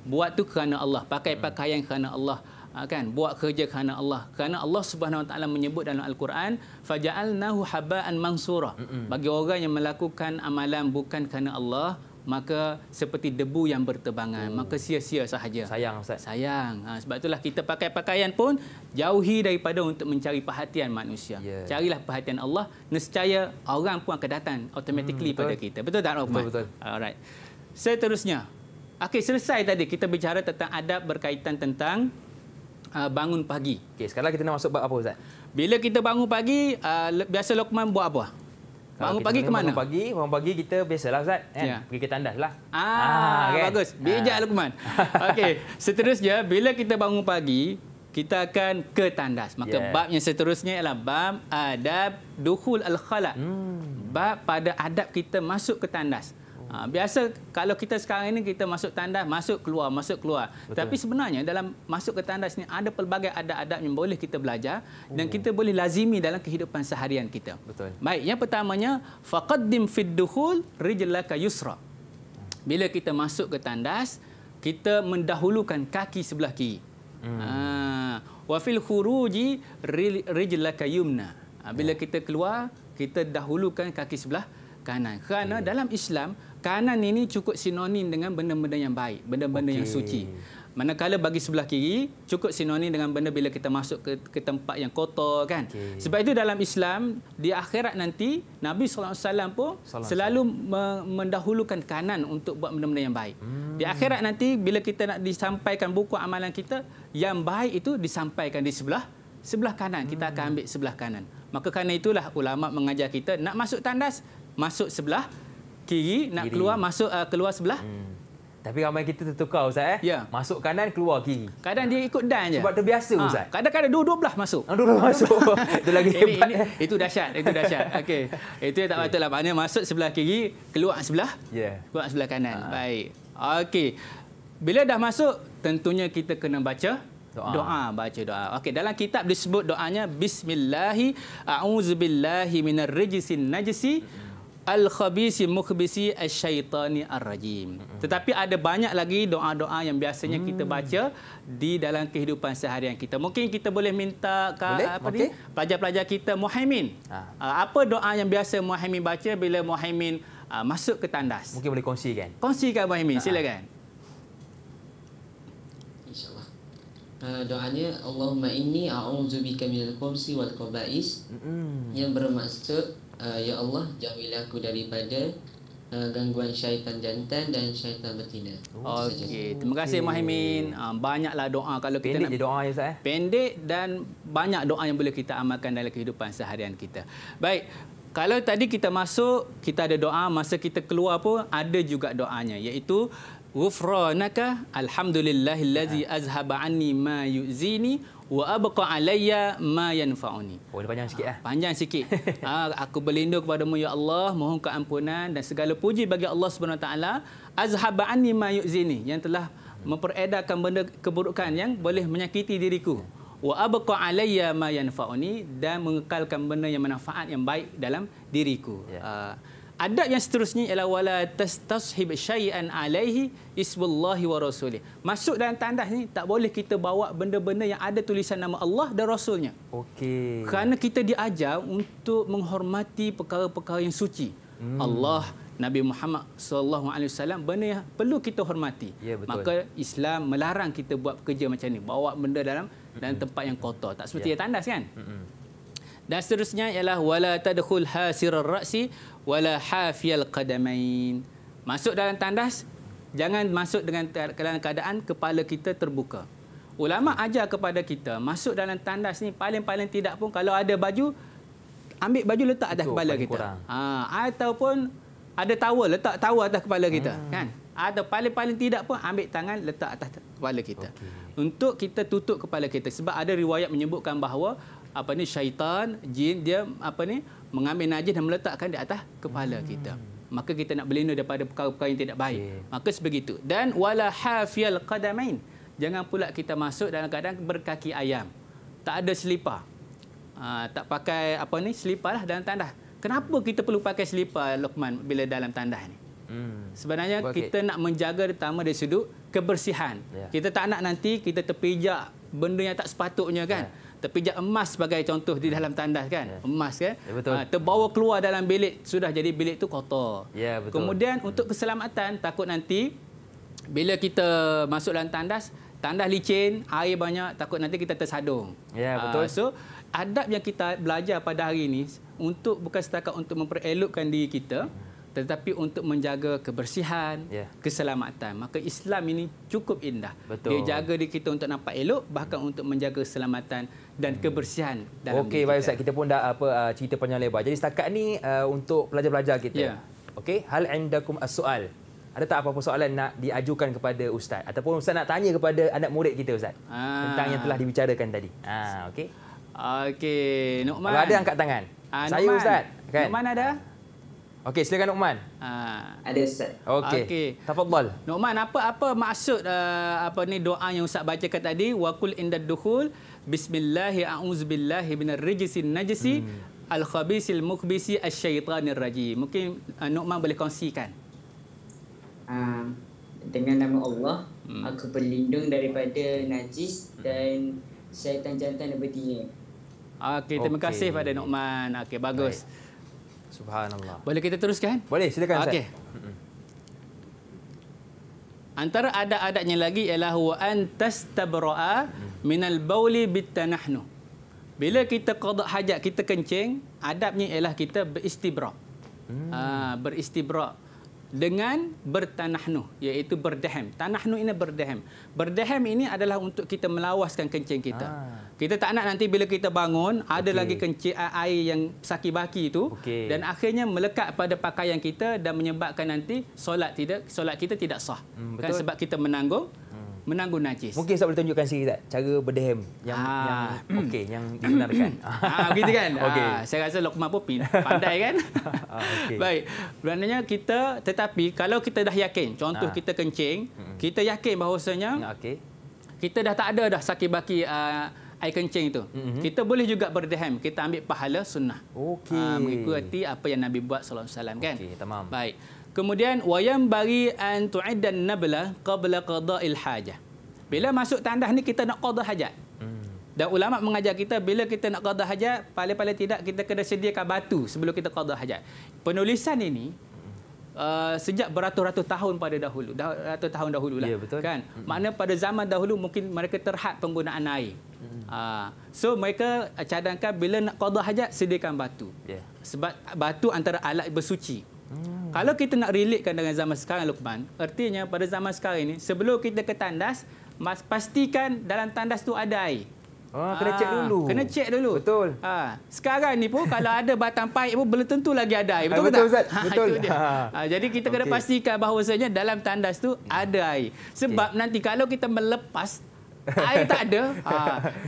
Buat tu kerana Allah, pakai pakaian kerana Allah. Ah, kan buat kerja kerana Allah kerana Allah Subhanahu Wa Taala menyebut dalam al-Quran faja'alnahu haba'an mansura bagi orang yang melakukan amalan bukan kerana Allah maka seperti debu yang berterbangan maka sia-sia sahaja Sayang Ustaz. sayang ha, sebab itulah kita pakai pakaian pun jauhi daripada untuk mencari perhatian manusia Ya. carilah perhatian Allah nescaya orang pun akan datang automatically Hmm, betul. pada kita betul tak Rahman Betul, betul. alright seterusnya okey selesai tadi kita bicara tentang adab berkaitan tentang uh, bangun pagi Okey, sekarang kita nak masuk bab apa Ustaz? bila kita bangun pagi uh, biasa Lokman buat apa bangun pagi ke mana Bangun pagi, bangun pagi kita biasalah Ustaz, kan? Ya. Pergi ke tandas lah. Ah, kan? bagus. Bijak Ah. Lukman. Okey, seterusnya bila kita bangun pagi, kita akan ke tandas. Maka Yeah. bab yang seterusnya ialah bab adab dukhul al-khala. Hmm. Bab pada adab kita masuk ke tandas. Ha, biasa kalau kita sekarang ini kita masuk tandas, masuk keluar, masuk keluar. Betul. Tapi sebenarnya dalam masuk ke tandas ni ada pelbagai adab-adab yang boleh kita belajar dan kita boleh lazimi dalam kehidupan seharian kita. Betul. Baik, yang pertamanya faqaddim fid dukhul rijlaka yusra. Bila kita masuk ke tandas, kita mendahulukan kaki sebelah kiri. Hmm. Ha, wa fil khuruji ri- rijlaka yumna. Ha, bila kita keluar, kita dahulukan kaki sebelah kanan. Kerana dalam Islam, kanan ini cukup sinonim dengan benda-benda yang baik, benda-benda yang Okey. suci. Manakala bagi sebelah kiri cukup sinonim dengan benda bila kita masuk ke, ke tempat yang kotor kan. Okey. Sebab itu dalam Islam di akhirat nanti Nabi SAW pun Salam selalu me- mendahulukan kanan untuk buat benda-benda yang baik. Hmm. Di akhirat nanti bila kita nak disampaikan buku amalan kita yang baik itu disampaikan di sebelah sebelah kanan. Kita akan ambil sebelah kanan. Maka kerana itulah ulama mengajar kita nak masuk tandas masuk sebelah kiri, nak Kiri. keluar masuk uh, keluar sebelah Hmm. Tapi ramai kita tertukar Ustaz eh. Ya. Masuk kanan, keluar kiri. Kadang dia ikut dan je. Sebab terbiasa, Ha, Ustaz. Kadang-kadang dua-dua belah masuk. Aduh, dah masuk. Itu lagi Ini, hebat. ini, itu dahsyat, itu dahsyat. Okey. Itu yang tak patutlah. Maknanya masuk sebelah kiri, keluar sebelah Ya. keluar sebelah kanan. Ha. Baik. Okey. Bila dah masuk, tentunya kita kena baca Doa. doa baca doa. Okey, dalam kitab disebut doanya bismillahi a'udzubillahi minar rijisin najisi al-khabisi mukhbisi asyaitani ar-rajim. Tetapi ada banyak lagi doa-doa yang biasanya kita baca di dalam kehidupan seharian kita. Mungkin kita boleh minta ke Boleh, apa okey. ni pelajar-pelajar kita Muhaimin. Ha. Uh, apa doa yang biasa Muhaimin baca bila Muhaimin uh, masuk ke tandas? Mungkin boleh kongsikan. Kongsikan Muhaimin, silakan. InsyaAllah. Uh, doanya Allahumma inni a'udzubika minal khamsi wal qaba'is Mm-mm. yang bermaksud uh, ya Allah jauhilah aku daripada uh, gangguan syaitan jantan dan syaitan betina. Okey, terima kasih Muhaimin. Uh, banyaklah doa kalau kita Pendek nak je doa ya Ustaz eh. pendek dan banyak doa yang boleh kita amalkan dalam kehidupan seharian kita. Baik, kalau tadi kita masuk, kita ada doa, masa kita keluar pun ada juga doanya iaitu ghufranaka alhamdulillahillazi azhaba anni ma yu'zini wa abqa alayya ma yanfa'uni. Oh, dia panjang sikit eh. Panjang sikit. ha, aku berlindung kepadamu ya Allah, mohon keampunan dan segala puji bagi Allah Subhanahu Taala azhaba anni ma yu'zini yang telah memperedarkan benda keburukan yang boleh menyakiti diriku. Wa abqa alayya ma yanfa'uni dan mengekalkan benda yang manfaat yang baik dalam diriku. Uh, adab yang seterusnya ialah wala tastashib syai'an alaihi ismullahi wa rasulih. Masuk dalam tandas ni tak boleh kita bawa benda-benda yang ada tulisan nama Allah dan rasulnya. Okey. Kerana kita diajar untuk menghormati perkara-perkara yang suci. Hmm. Allah, Nabi Muhammad sallallahu alaihi wasallam benda yang perlu kita hormati. Ya, betul. Maka Islam melarang kita buat kerja macam ni, bawa benda dalam dalam tempat yang kotor. Tak seperti Ya. yang tandas kan? Mm-mm. Dan seterusnya ialah wala tadkhul hasirar ra'si wala hafiyal qadamain. Masuk dalam tandas jangan masuk dengan dalam keadaan kepala kita terbuka. ulama ajar kepada kita masuk dalam tandas ni paling-paling tidak pun kalau ada baju ambil baju letak atas Itu kepala kita. kurang. Ha, ataupun ada towel letak towel atas kepala kita Hmm. kan. Atau paling-paling tidak pun ambil tangan letak atas kepala kita. Okey. Untuk kita tutup kepala kita sebab ada riwayat menyebutkan bahawa apa ni syaitan jin dia apa ni mengambil najis dan meletakkan di atas kepala kita. Maka kita nak berlindung daripada perkara-perkara yang tidak baik. Okey. Maka sebegitu. Dan wala hafiyal qadamain. Jangan pula kita masuk dalam keadaan berkaki ayam. Tak ada selipar. Ha, tak pakai apa ni selipar lah dalam tandas. Kenapa kita perlu pakai selipar Luqman bila dalam tandas ni? Hmm. Sebenarnya Okey. kita nak menjaga terutama dari sudut kebersihan. Ya. Kita tak nak nanti kita terpijak benda yang tak sepatutnya kan. Terpijak emas sebagai contoh di dalam tandas kan. Ya. Emas kan. Ya, betul. Ah, terbawa keluar dalam bilik sudah jadi bilik tu kotor. Ya, betul. Kemudian untuk keselamatan takut nanti bila kita masuk dalam tandas tandas licin, air banyak, takut nanti kita tersadung. Ya, Ah, betul. so adab yang kita belajar pada hari ini untuk bukan setakat untuk memperelokkan diri kita tetapi untuk menjaga kebersihan, Ya. keselamatan. Maka Islam ini cukup indah. Betul. Dia jaga diri kita untuk nampak elok bahkan untuk menjaga keselamatan dan kebersihan dalam Okey, baik. Ustaz, kita pun dah apa uh, cerita panjang lebar. Jadi setakat ni uh, untuk pelajar-pelajar kita. Ya. Okey, hal indakum as-soal. Ada tak apa-apa soalan nak diajukan kepada ustaz ataupun ustaz nak tanya kepada anak murid kita ustaz Ah. tentang yang telah dibicarakan tadi. Ah, okey. Okey, Nukman. Kalau ada angkat tangan. Ah, Saya Nukman. ustaz, kan? Nukman ada? Okey, silakan Nukman. Ah. Ada Ustaz. Okey. Okey. Tafadhal. Nukman, apa apa maksud uh, apa ni doa yang Ustaz bacakan tadi? Wa qul indad dukhul bismillahi a'udzubillahi minar rijsin najisi Hmm. al khabisil mukhbisi asyaitanir rajim. Mungkin uh, Nukman boleh kongsikan. Uh, dengan nama Allah, Hmm. aku berlindung daripada najis dan syaitan jantan dan betina. Okey, terima Okey. kasih pada Nukman. Okey, bagus. Subhanallah. Boleh kita teruskan? Boleh, silakan ustaz. Okey. Antara adat-adatnya lagi ialah wa antastabra'a minal bauli bitanahnu. Bila kita qada hajat, kita kencing, adabnya ialah kita beristibra. Hmm. Uh, beristibra dengan bertanahnu iaitu berdaham. Tanahnu ini berdaham. Berdaham ini adalah untuk kita melawaskan kencing kita. Ah. Kita tak nak nanti bila kita bangun ada Okey. lagi kencing air yang saki-baki itu Okey. dan akhirnya melekat pada pakaian kita dan menyebabkan nanti solat tidak solat kita tidak sah. Hmm, kan betul. sebab kita menanggung menanggung najis. Mungkin Ustaz boleh tunjukkan sikit tak cara berdehem yang Ah. yang okey yang dibenarkan. Ah, begitu kan? Okey. Ah, saya rasa Luqman pun pandai kan? Ah, okey. Baik. Maknanya kita tetapi kalau kita dah yakin, contoh Ah. kita kencing, kita yakin bahawasanya Okey. kita dah tak ada dah sakit baki uh, air kencing itu. Mhm. Kita boleh juga berdeham, kita ambil pahala sunnah. Okey. Ah, mengikuti apa yang Nabi buat sallallahu alaihi wasallam kan? Okey, tamam. Baik. Kemudian wayam bagi an tu'iddan nabla qabla qada'il hajah. Bila masuk tandas ni kita nak qada hajat. Hmm. Dan ulama mengajar kita bila kita nak qada hajat, paling-paling tidak kita kena sediakan batu sebelum kita qada hajat. Penulisan ini uh, sejak beratus-ratus tahun pada dahulu, dah, ratus tahun dahulu lah. Ya, betul. Kan? Makna pada zaman dahulu mungkin mereka terhad penggunaan air. Uh, so mereka cadangkan bila nak qada hajat sediakan batu. Ya. Sebab batu antara alat bersuci. Hmm. Kalau kita nak relatekan dengan zaman sekarang Luqman, artinya pada zaman sekarang ini sebelum kita ke tandas, mas pastikan dalam tandas tu ada air. Oh, kena cek Ah, dulu. Kena cek dulu. Betul. Ha, sekarang ni pun kalau ada batang paip pun belum tentu lagi ada air. Ah, Betul ke betul, tak? Ustaz. Betul. dia. Ha. Ha, jadi kita kena Okey. pastikan bahawasanya dalam tandas tu ada air. Sebab nanti kalau kita melepas air tak ada, ha,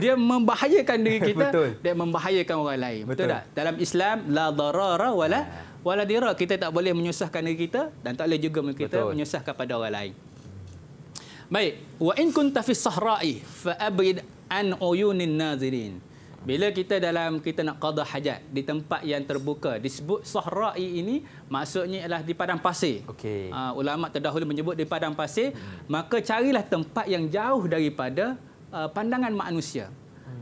dia membahayakan diri kita Betul. dan membahayakan orang lain. Betul, Betul. tak? Dalam Islam la darara wala wala dira. Kita tak boleh menyusahkan diri kita dan tak boleh juga kita Betul. menyusahkan pada orang lain. Baik, wa in kunta fi sahra'i fa abrid an uyunin nazirin. Bila kita dalam kita nak qada hajat di tempat yang terbuka disebut sahra'i ini maksudnya ialah di padang pasir. Okey. Uh, ulama terdahulu menyebut di padang pasir, maka carilah tempat yang jauh daripada uh, pandangan manusia.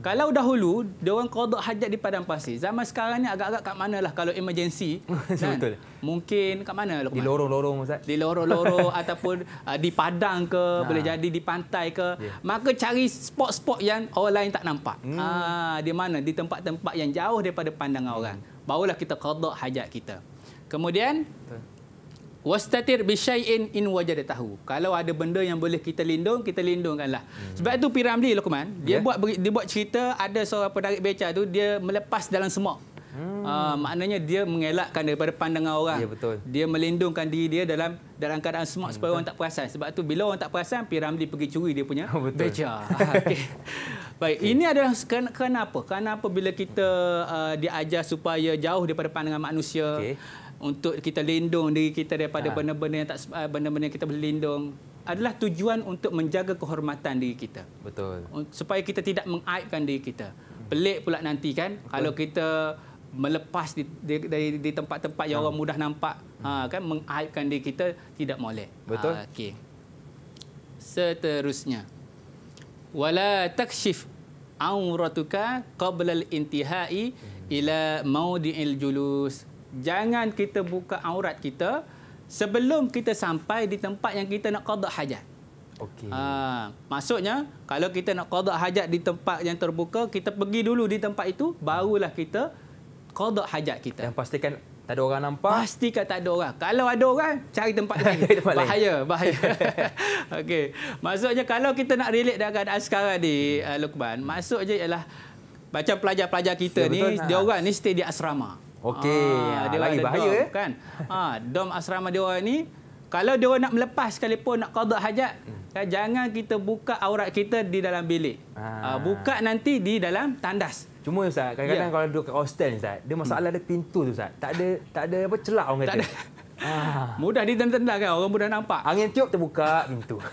Hmm. Kalau dahulu dia orang qada hajat di padang pasir, zaman sekarang ni agak-agak kat manalah kalau emergency. Betul. Mungkin kat mana? Di lorong-lorong Ustaz. di lorong-lorong ataupun uh, di padang ke Nah. boleh jadi di pantai ke Ya. maka cari spot-spot yang orang lain tak nampak Hmm. ah di mana di tempat-tempat yang jauh daripada pandangan orang barulah kita qada hajat kita kemudian Betul. Wastatir bi syai'in in wajadatahu. Kalau ada benda yang boleh kita lindung, kita lindungkanlah. Hmm. Sebab itu Piramli Luqman, dia Ya. buat dia buat cerita ada seorang penarik beca tu dia melepas dalam semak. Hmm. Uh, maknanya dia mengelakkan daripada pandangan orang. Ya, betul. Dia melindungkan diri dia dalam dalam keadaan semak supaya orang tak perasan. Sebab tu bila orang tak perasan, Piramli pergi curi dia punya Betul. beca. Okey. Baik, ini adalah kerana, kerana apa? Kerana apa bila kita uh, diajar supaya jauh daripada pandangan manusia Okey. Untuk kita lindung diri kita daripada Ha. benda-benda yang tak uh, benda-benda yang kita boleh lindung adalah tujuan untuk menjaga kehormatan diri kita. Betul. Supaya kita tidak mengaibkan diri kita. Pelik pula nanti kan kalau kita melepas di, di, dari di tempat-tempat yang orang mudah nampak ha, kan mengaibkan diri kita tidak molek. Betul. Ha, okey. Seterusnya. Wala takshif auratuka qabla al-intihai ila maudi'il julus. Jangan kita buka aurat kita sebelum kita sampai di tempat yang kita nak qada hajat. Okey. Ha, maksudnya kalau kita nak qada hajat di tempat yang terbuka, kita pergi dulu di tempat itu barulah kita qada hajat kita. Dan pastikan tak ada orang nampak. Pastikan tak ada orang. Kalau ada orang, cari tempat lain. Tempat lain. bahaya, bahaya. Okey. Maksudnya kalau kita nak relate dengan keadaan sekarang di uh, Lukman, maksudnya ialah macam pelajar-pelajar kita Ya, ni, betul. dia orang ni stay di asrama. Okey. Ha, lagi ada bahaya, dom, eh. kan. Ha, dom asrama dia orang ni kalau dia nak melepas sekalipun nak qada hajat, kan, jangan kita buka aurat kita di dalam bilik. Ah. Ah, buka nanti di dalam tandas. Cuma Ustaz, kadang-kadang Ya. kalau duduk kat hostel ni Ustaz, dia masalah ada pintu tu Ustaz. Tak ada tak ada apa celak orang Tak kata. ada. Ah. Mudah ditendang kan orang mudah nampak. Angin tiup terbuka pintu.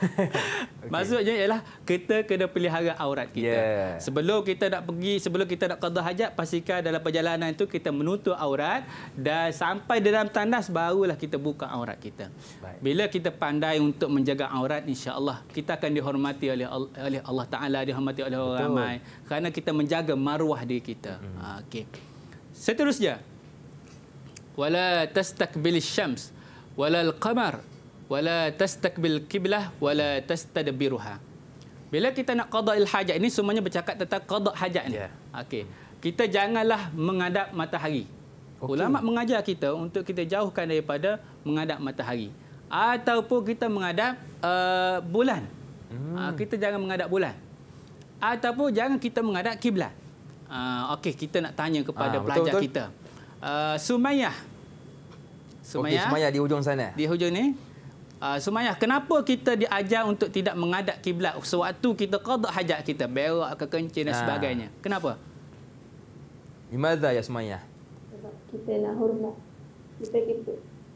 Okay. Maksudnya ialah kita kena pelihara aurat kita. Yeah. Sebelum kita nak pergi, sebelum kita nak qada hajat, pastikan dalam perjalanan itu kita menutup aurat dan sampai dalam tandas barulah kita buka aurat kita. Baik. Bila kita pandai untuk menjaga aurat, insya-Allah kita akan dihormati oleh oleh Allah Taala, dihormati oleh orang Betul. ramai kerana kita menjaga maruah diri kita. Ha, okey. Seterusnya, wala tastakbil syams wala al-qamar wala tastakbil kiblah wala tastadbiruha. Bila kita nak qada hajat ini semuanya bercakap tentang qada hajat ni. Ya. Okey. Kita janganlah menghadap matahari. Okey. Ulama mengajar kita untuk kita jauhkan daripada menghadap matahari ataupun kita menghadap uh, bulan. Hmm. Uh, kita jangan menghadap bulan. Ataupun jangan kita menghadap kiblat. Uh, Okey, kita nak tanya kepada Ah, betul, pelajar betul. kita. Uh, Sumayyah. Okey, Sumayah di hujung sana. Di hujung ni. Uh, Sumayyah, kenapa kita diajar untuk tidak menghadap kiblat sewaktu kita qada hajat kita, berak ke kencing dan Ah. sebagainya? Kenapa? Limadha ya Sumayah? Sebab kita nak hormat. Kita kita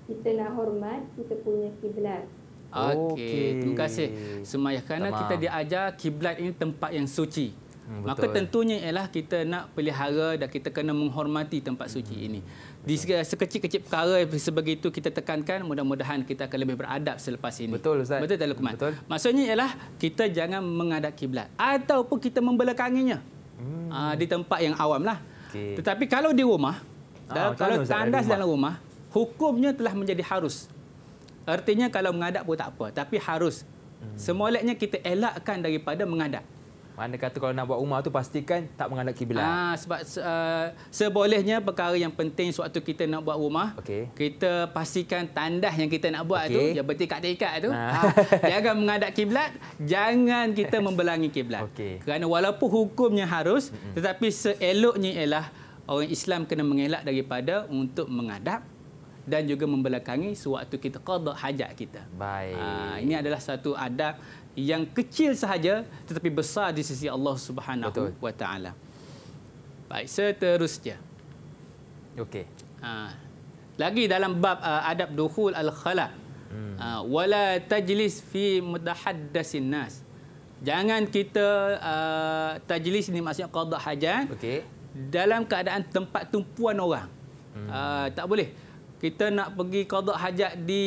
kita nak hormat kita punya kiblat. Okey, Okey. terima kasih Sumayyah. Kerana Tamam. kita diajar kiblat ini tempat yang suci. Hmm, Maka betul. tentunya ialah kita nak pelihara dan kita kena menghormati tempat suci Hmm. ini. Di sege- sekecil-kecil perkara sebegitu kita tekankan, mudah-mudahan kita akan lebih beradab selepas ini. Betul, Ustaz. Betul tak Luqman? Betul. Maksudnya ialah kita jangan menghadap kiblat ataupun kita membelakanginya. Hmm. Ah, di tempat yang awam lah. Okey. Tetapi kalau di rumah, Ah, kalau tandas dalam rumah, hukumnya telah menjadi harus. Artinya kalau menghadap pun tak apa, tapi harus. Hmm. Semoleknya kita elakkan daripada menghadap. Mana kata kalau nak buat rumah tu pastikan tak menghadap kiblat. Ah, sebab uh, sebolehnya perkara yang penting sewaktu kita nak buat rumah, Okey. kita pastikan tandas yang kita nak buat tu, Okey. yang bertikat-tikat tu, Ah. ah, jangan menghadap kiblat, jangan kita membelangi kiblat. Okey. Kerana walaupun hukumnya harus, tetapi seeloknya ialah orang Islam kena mengelak daripada untuk menghadap dan juga membelakangi sewaktu kita qada hajat kita. Baik. Ah, ini adalah satu adab yang kecil sahaja tetapi besar di sisi Allah Subhanahu wa taala. Baik, seterusnya. Okey. Ha. Lagi dalam bab uh, adab dukhul al-khala. Hmm. Uh, wala tajlis fi mutahaddasin nas. Jangan kita uh, tajlis ni maksudnya qada hajat Okey. dalam keadaan tempat tumpuan orang. Hmm. Uh, tak boleh. Kita nak pergi qada hajat di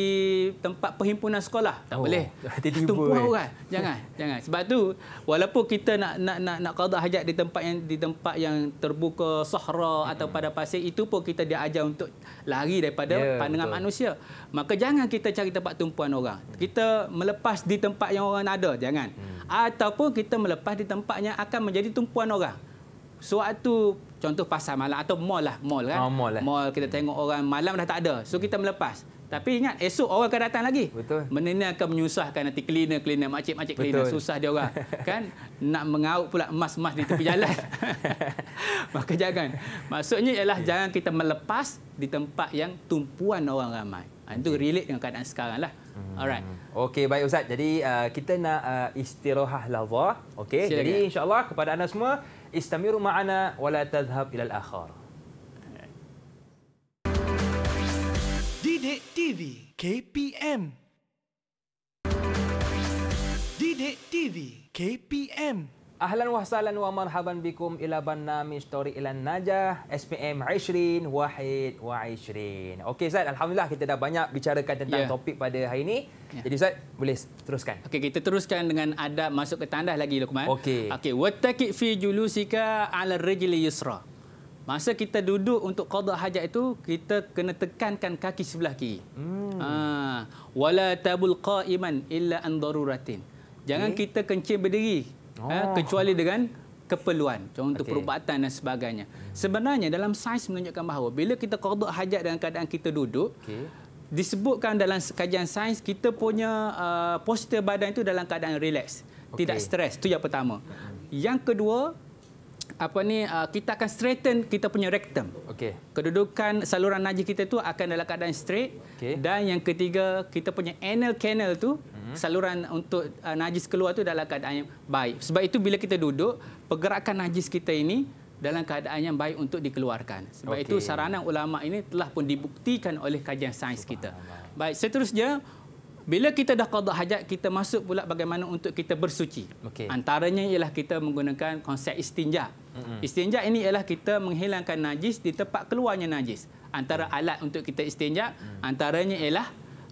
tempat perhimpunan sekolah, tak Oh, boleh. Tumpuan eh. orang. Jangan, jangan. Sebab tu walaupun kita nak nak nak nak qada hajat di tempat yang di tempat yang terbuka sahra atau pada pasir itu pun kita diajar untuk lari daripada Ya, pandangan betul. manusia. Maka jangan kita cari tempat tumpuan orang. Kita melepas di tempat yang orang ada, jangan. Hmm. Ataupun kita melepas di tempat yang akan menjadi tumpuan orang. sewaktu contoh pasar malam atau mall lah, mall kan. Ah, mall lah. Mall kita tengok orang malam dah tak ada. So kita melepas. Tapi ingat esok orang akan datang lagi. Betul. Benda ni akan menyusahkan nanti cleaner cleaner makcik-makcik cleaner Betul. susah dia orang kan nak mengaut pula emas-emas di tepi jalan. Maka jangan. Maksudnya ialah jangan kita melepas di tempat yang tumpuan orang ramai. Ha, itu relate dengan keadaan sekarang lah. Alright. Okey, baik Ustaz. Jadi uh, kita nak uh, istirahah lafaz. Okey. Jadi insya-Allah kepada anda semua istamiru ma'ana wa la tadhhab ila al-akhar. Didik TV KPM Didik TV KPM Ahlan wa sahlan wa marhaban bikum ila barnamij Tariq ila Najah SPM 20 Wahid wa 20. Okey Ustaz, alhamdulillah kita dah banyak bicarakan tentang Ya. topik pada hari ini. Ya. Jadi Ustaz, boleh teruskan. Okey, kita teruskan dengan adab masuk ke tandas lagi Luqman. Okey. Okey, wattaqi fi julusika 'ala rijli yusra. Masa kita duduk untuk qada hajat itu, kita kena tekankan kaki sebelah kiri. Hmm. Ha, wala tabul qa'iman illa an daruratin. Jangan Okey. kita kencing berdiri. Oh. Ha, kecuali dengan keperluan contoh Okey. perubatan dan sebagainya. Sebenarnya dalam sains menunjukkan bahawa bila kita qada hajat dalam keadaan kita duduk, Okey. disebutkan dalam kajian sains kita punya uh, postur badan itu dalam keadaan relax, Okey. tidak stres. Itu yang pertama. Yang kedua, apa ni uh, kita akan straighten kita punya rectum. Okey. Kedudukan saluran najis kita tu akan dalam keadaan straight. Okey. Dan yang ketiga, kita punya anal canal tu Mhm. saluran untuk uh, najis keluar tu dalam keadaan yang baik. Sebab itu bila kita duduk, pergerakan najis kita ini dalam keadaan yang baik untuk dikeluarkan. Sebab Okey. itu saranan ulama ini telah pun dibuktikan oleh kajian sains kita. Baik, seterusnya bila kita dah qada hajat, kita masuk pula bagaimana untuk kita bersuci. Okey. Antaranya ialah kita menggunakan konsep istinja. Mm-hmm. Istinja ini ialah kita menghilangkan najis di tempat keluarnya najis. Antara alat untuk kita istinja, mm. antaranya ialah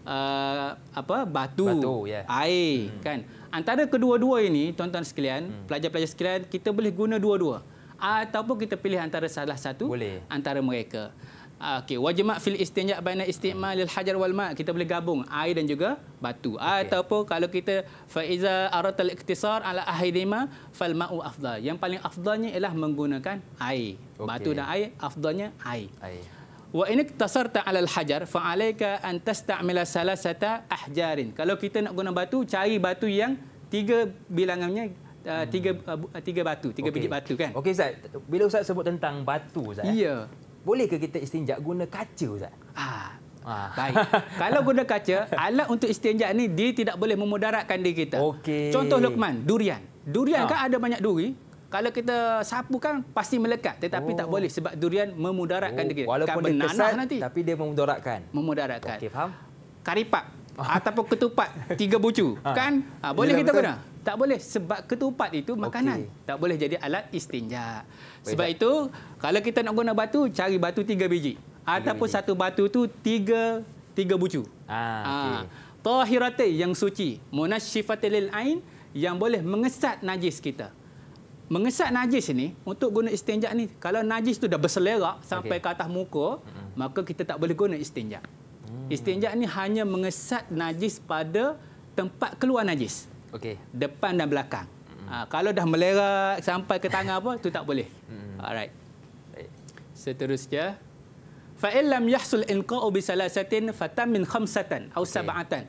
uh, apa batu, Batu, ya. air, mm. kan. Antara kedua-dua ini, tuan-tuan sekalian, mm. pelajar-pelajar sekalian, kita boleh guna dua-dua. Ataupun kita pilih antara salah satu Boleh. antara mereka. Ah, Okey, wajma fil istinja baina istimal lil hajar wal ma kita boleh gabung air dan juga batu. Okay. Ataupun kalau kita fa iza aratal iktisar ala ahidima fal ma'u afdal. Yang paling afdalnya ialah menggunakan air. Okey. Batu dan air afdalnya air. Air. Wa in iktasarta ala al hajar fa alayka an tasta'mila salasata ahjarin. Kalau kita nak guna batu, cari batu yang tiga bilangannya uh, tiga uh, tiga batu, tiga Okey. biji batu kan? Okey Ustaz, bila Ustaz sebut tentang batu Ustaz. eh, Ya. Bolehkah kita istinja guna kaca Ustaz? Ah, Ah. Baik. Kalau guna kaca, alat untuk istinja ni dia tidak boleh memudaratkan diri kita. Okey. Contoh Luqman, durian. Durian Ah. kan ada banyak duri. Kalau kita sapu kan pasti melekat tetapi Oh. tak boleh sebab durian memudaratkan diri. walaupun Kan dia kesat nanti. tapi dia memudaratkan. Memudaratkan. Okey, faham? Karipak ataupun ketupat tiga bucu Ah. kan ha, boleh Yelah, kita betul. guna tak boleh sebab ketupat itu makanan Okey. tak boleh jadi alat istinja Baik, sebab tak. itu kalau kita nak guna batu cari batu tiga biji ataupun biji. satu batu tu tiga tiga bucu Ah, okey. tahirate yang suci munasyifate lil ain yang boleh mengesat najis kita mengesat najis ni untuk guna istinja ni kalau najis tu dah berselerak sampai Okey. ke atas muka maka kita tak boleh guna istinja istinja ni hanya mengesat najis pada tempat keluar najis Okey. depan dan belakang. Ha, kalau dah melerak sampai ke tangan apa tu tak boleh. Alright. Baik. seterusnya fa in lam yahsul inqa'u bi salasatin fatam min khamsatan Okey. sab'atan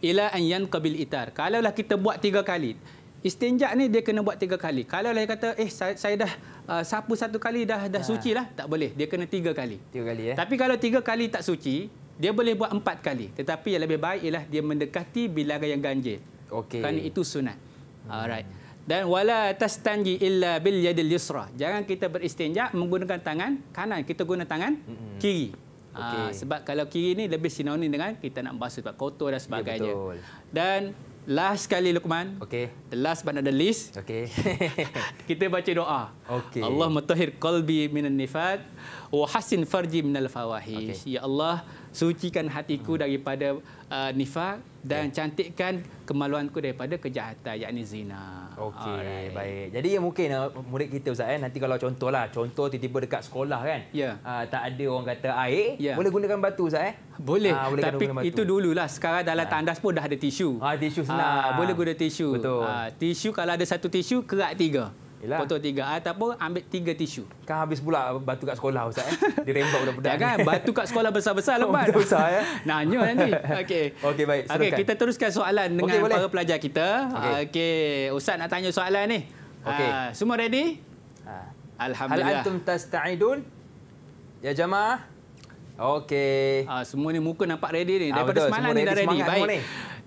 ila an yanqabil itar. Kalaulah kita buat tiga kali istinja ni dia kena buat tiga kali. Kalau lah dia kata eh saya, saya dah uh, sapu satu kali dah dah suci lah tak boleh. Dia kena tiga kali. Tiga kali eh. tapi kalau tiga kali tak suci dia boleh buat empat kali. Tetapi yang lebih baik ialah dia mendekati bilangan yang ganjil Okey. kerana itu sunat alright dan wala tastanji illa bil yadil yusra jangan kita beristinja menggunakan tangan kanan kita guna tangan kiri Okey. Ah, sebab kalau kiri ni lebih sinonim dengan kita nak basuh sebab kotor dan sebagainya betul. dan last sekali Luqman Okey. the last but not the least Okey. kita baca doa. Okey. Allah mutahhir qalbi minan nifaq wa hassin farji minal fawahish. Okey. Ya Allah, sucikan hatiku daripada uh, nifaq dan cantikkan kemaluanku daripada kejahatan yakni zina. Okey, Alright. baik. Jadi yang mungkin uh, murid kita Ustaz eh nanti kalau contohlah, contoh tiba-tiba dekat sekolah kan. Ya. Uh, tak ada orang kata air, Ya. boleh gunakan batu Ustaz eh? Boleh, Ah, boleh tapi guna batu. itu dululah. Sekarang dalam Ah. tandas pun dah ada tisu. Ah, tisu senang. Ah, boleh guna tisu. Betul. Ah, tisu kalau ada satu tisu, kerat tiga. Yelah. Potong tiga ataupun ambil tiga tisu. Kan habis pula batu kat sekolah Ustaz eh. Dirembak budak-budak. Jangan ni. batu kat sekolah besar-besar lepas. Oh, besar, ya? Nanya nanti. Okey. Okey, baik. Okey, kita teruskan soalan dengan boleh. para pelajar kita. Okey. Okey, Ustaz nak tanya soalan ni. Okey. Ah, semua ready? Ha. Hal Alhamdulillah. antum tasta'idun? Ya jamaah? Okey. Ah, semua ni muka nampak ready ni. Ah, Daripada betul. semalam ni dah ready, Baik. ni.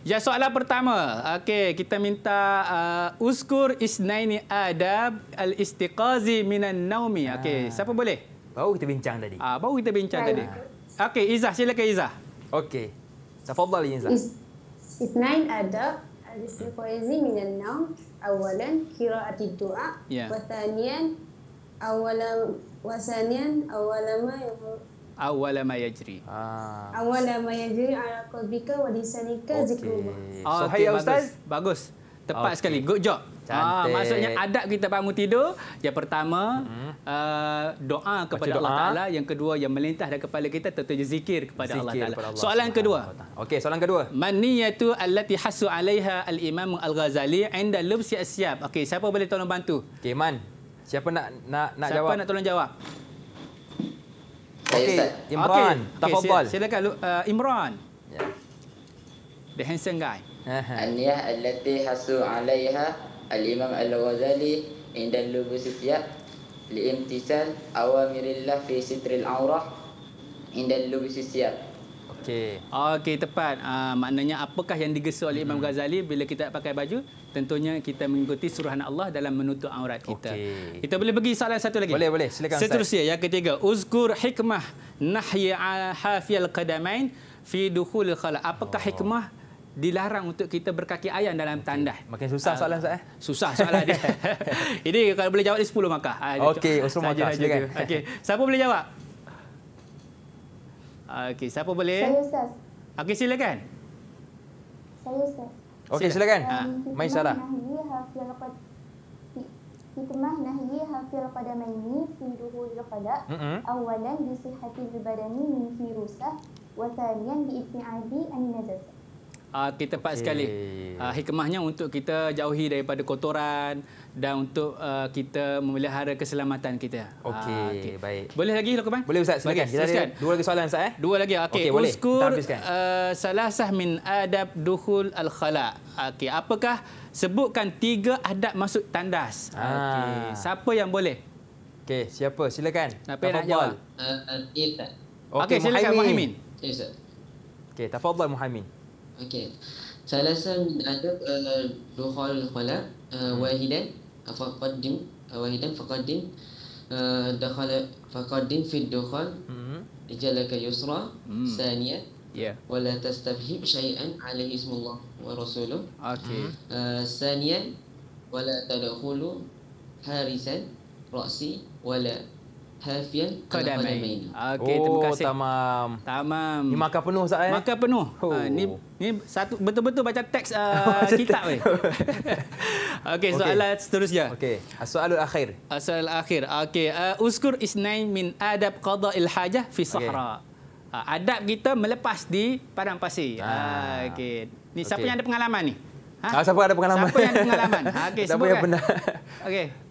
Ya soalan pertama. Okey, kita minta uh, uskur isnaini adab al-istiqazi minan naumi. Okey, ah. siapa boleh? Baru kita bincang tadi. Ah, baru kita bincang Ayah. tadi. Okey, Izah silakan Izah. Okey. Tafadhal Izah. Is, isnain adab al-istiqazi minan naum. Awalan qiraati du'a, yeah. wa thaniyan awalan wa thaniyan awalama awwala ma yajri. Ah. Awwala ma yajri ala qalbika wa lisanika. Okay. zikrullah. okay. So, ah, okay bagus. Ustaz. Bagus. Tepat okay. sekali. Good job. Ah, Cantik. Ah, maksudnya adab kita bangun tidur. Yang pertama, hmm. uh, doa kepada doa. Allah Ta'ala. Yang kedua, yang melintas dari kepala kita, tentunya zikir kepada zikir Allah Ta'ala. Allah soalan Allah. kedua. Okey, soalan kedua. Man niyatu allati hasu alaiha al-imam al-ghazali inda lubsi siap Okey, siapa boleh tolong bantu? Okey, Man. Siapa nak nak, nak siapa jawab? Siapa nak tolong jawab? Okey, Imran. Okay. Okay. Tafadhal. Okay. Silakan uh, Imran. Yeah. The handsome guy. Aniyah allati hasu alaiha al-Imam Al-Ghazali inda lubus thiyab liimtisal awamirillah fi sitril awrah inda lubus thiyab. Okey. Okey, tepat. Uh, maknanya apakah yang digesa oleh Imam Ghazali bila kita pakai baju? Tentunya kita mengikuti suruhan Allah dalam menutup aurat kita. Okey. Kita boleh pergi soalan satu lagi? Boleh, boleh. Silakan, Ustaz. Seterusnya, yang ketiga. Uzkur hikmah nahyi hafiyal qadamain fi dukhulil khala. Apakah Oh. hikmah dilarang untuk kita berkaki ayam dalam tandas? Makin susah soalan Ustaz eh. Susah soalan dia. Ini kalau boleh jawab ni 10 markah. Ah, Okey, 10 markah, silakan. Okey, siapa boleh jawab? Okey, siapa boleh? Saya Ustaz Okey, silakan. Saya Ustaz Okey, Sila. silakan. Ah, Maisarah. Hikmah nahyi hafil qadamaini fi duhul qada Mm-mm. awalan bi sihhatil badani min firusah wa thaniyan bi ibtiadi an najasah Ah, kita tepat Okey. sekali. Ah, hikmahnya untuk kita jauhi daripada kotoran dan untuk uh, kita memelihara keselamatan kita. Okey, Ah, baik. Boleh lagi Luqman? Boleh Ustaz, silakan. Kita ada teruskan. dua lagi soalan Ustaz eh. Dua lagi. Okey, Okey, boleh. Uskur habiskan. uh, salasah min adab dukhul al-khala. Okey, apakah sebutkan tiga adab masuk tandas? Ah. Okey, siapa yang boleh? Okey, siapa? Silakan. Siapa yang nak jawab? uh, uh, Okey, silakan Muhaimin. Ya Ustaz Okey, tafadhal Muhaimin. Okey, Salasan ada eh, uh, duhul khala uh, eh, hmm. wahidan faqaddim uh, wahidan faqaddim. Uh, dakhala faqaddim fi duhul mm ijalaka yusra. Mm. saniya. Yeah. wa la tastabhib shay'an alaihi ismullah wa rasuluh. Okay. Uh, saniyan wa tadkhulu harisan ra'si wa Helfian Kadamai. Okey, terima oh, kasih. Oh, tamam. Tamam. Ini makan penuh Ustaz. Eh? Makan penuh. Oh. Uh, ni, ni satu betul-betul baca teks uh, kitab. Eh. Okey, soalan okay. seterusnya. Okey, soalan akhir. Soalan akhir. Okey, ah, uh, uskur isnain min adab qada hajah fi sahra. Okay. Uh, adab kita melepas di padang pasir. Ah. Uh, Okey. Ni siapa okay. yang ada pengalaman ni? Ha? Ah, siapa ada pengalaman? Siapa yang ada pengalaman? Okey, siapa yang benar? Okey.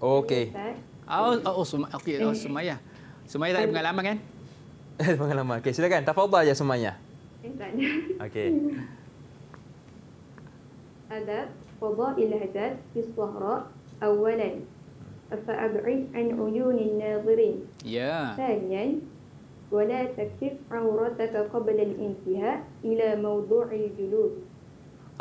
Okey. Ustaz Oh, oh, oh, Suma, okey, oh, Sumaya. Sumaya tak ada pengalaman kan? pengalaman. Okey, silakan. Tafadhal ya semuanya. saya tanya Okey. adab fadail hadad fi sahra awalan فأبعد عن عيون الناظرين Ya. ثانيا ولا تكشف عورتك قبل الانتهاء إلى موضوع الجلوس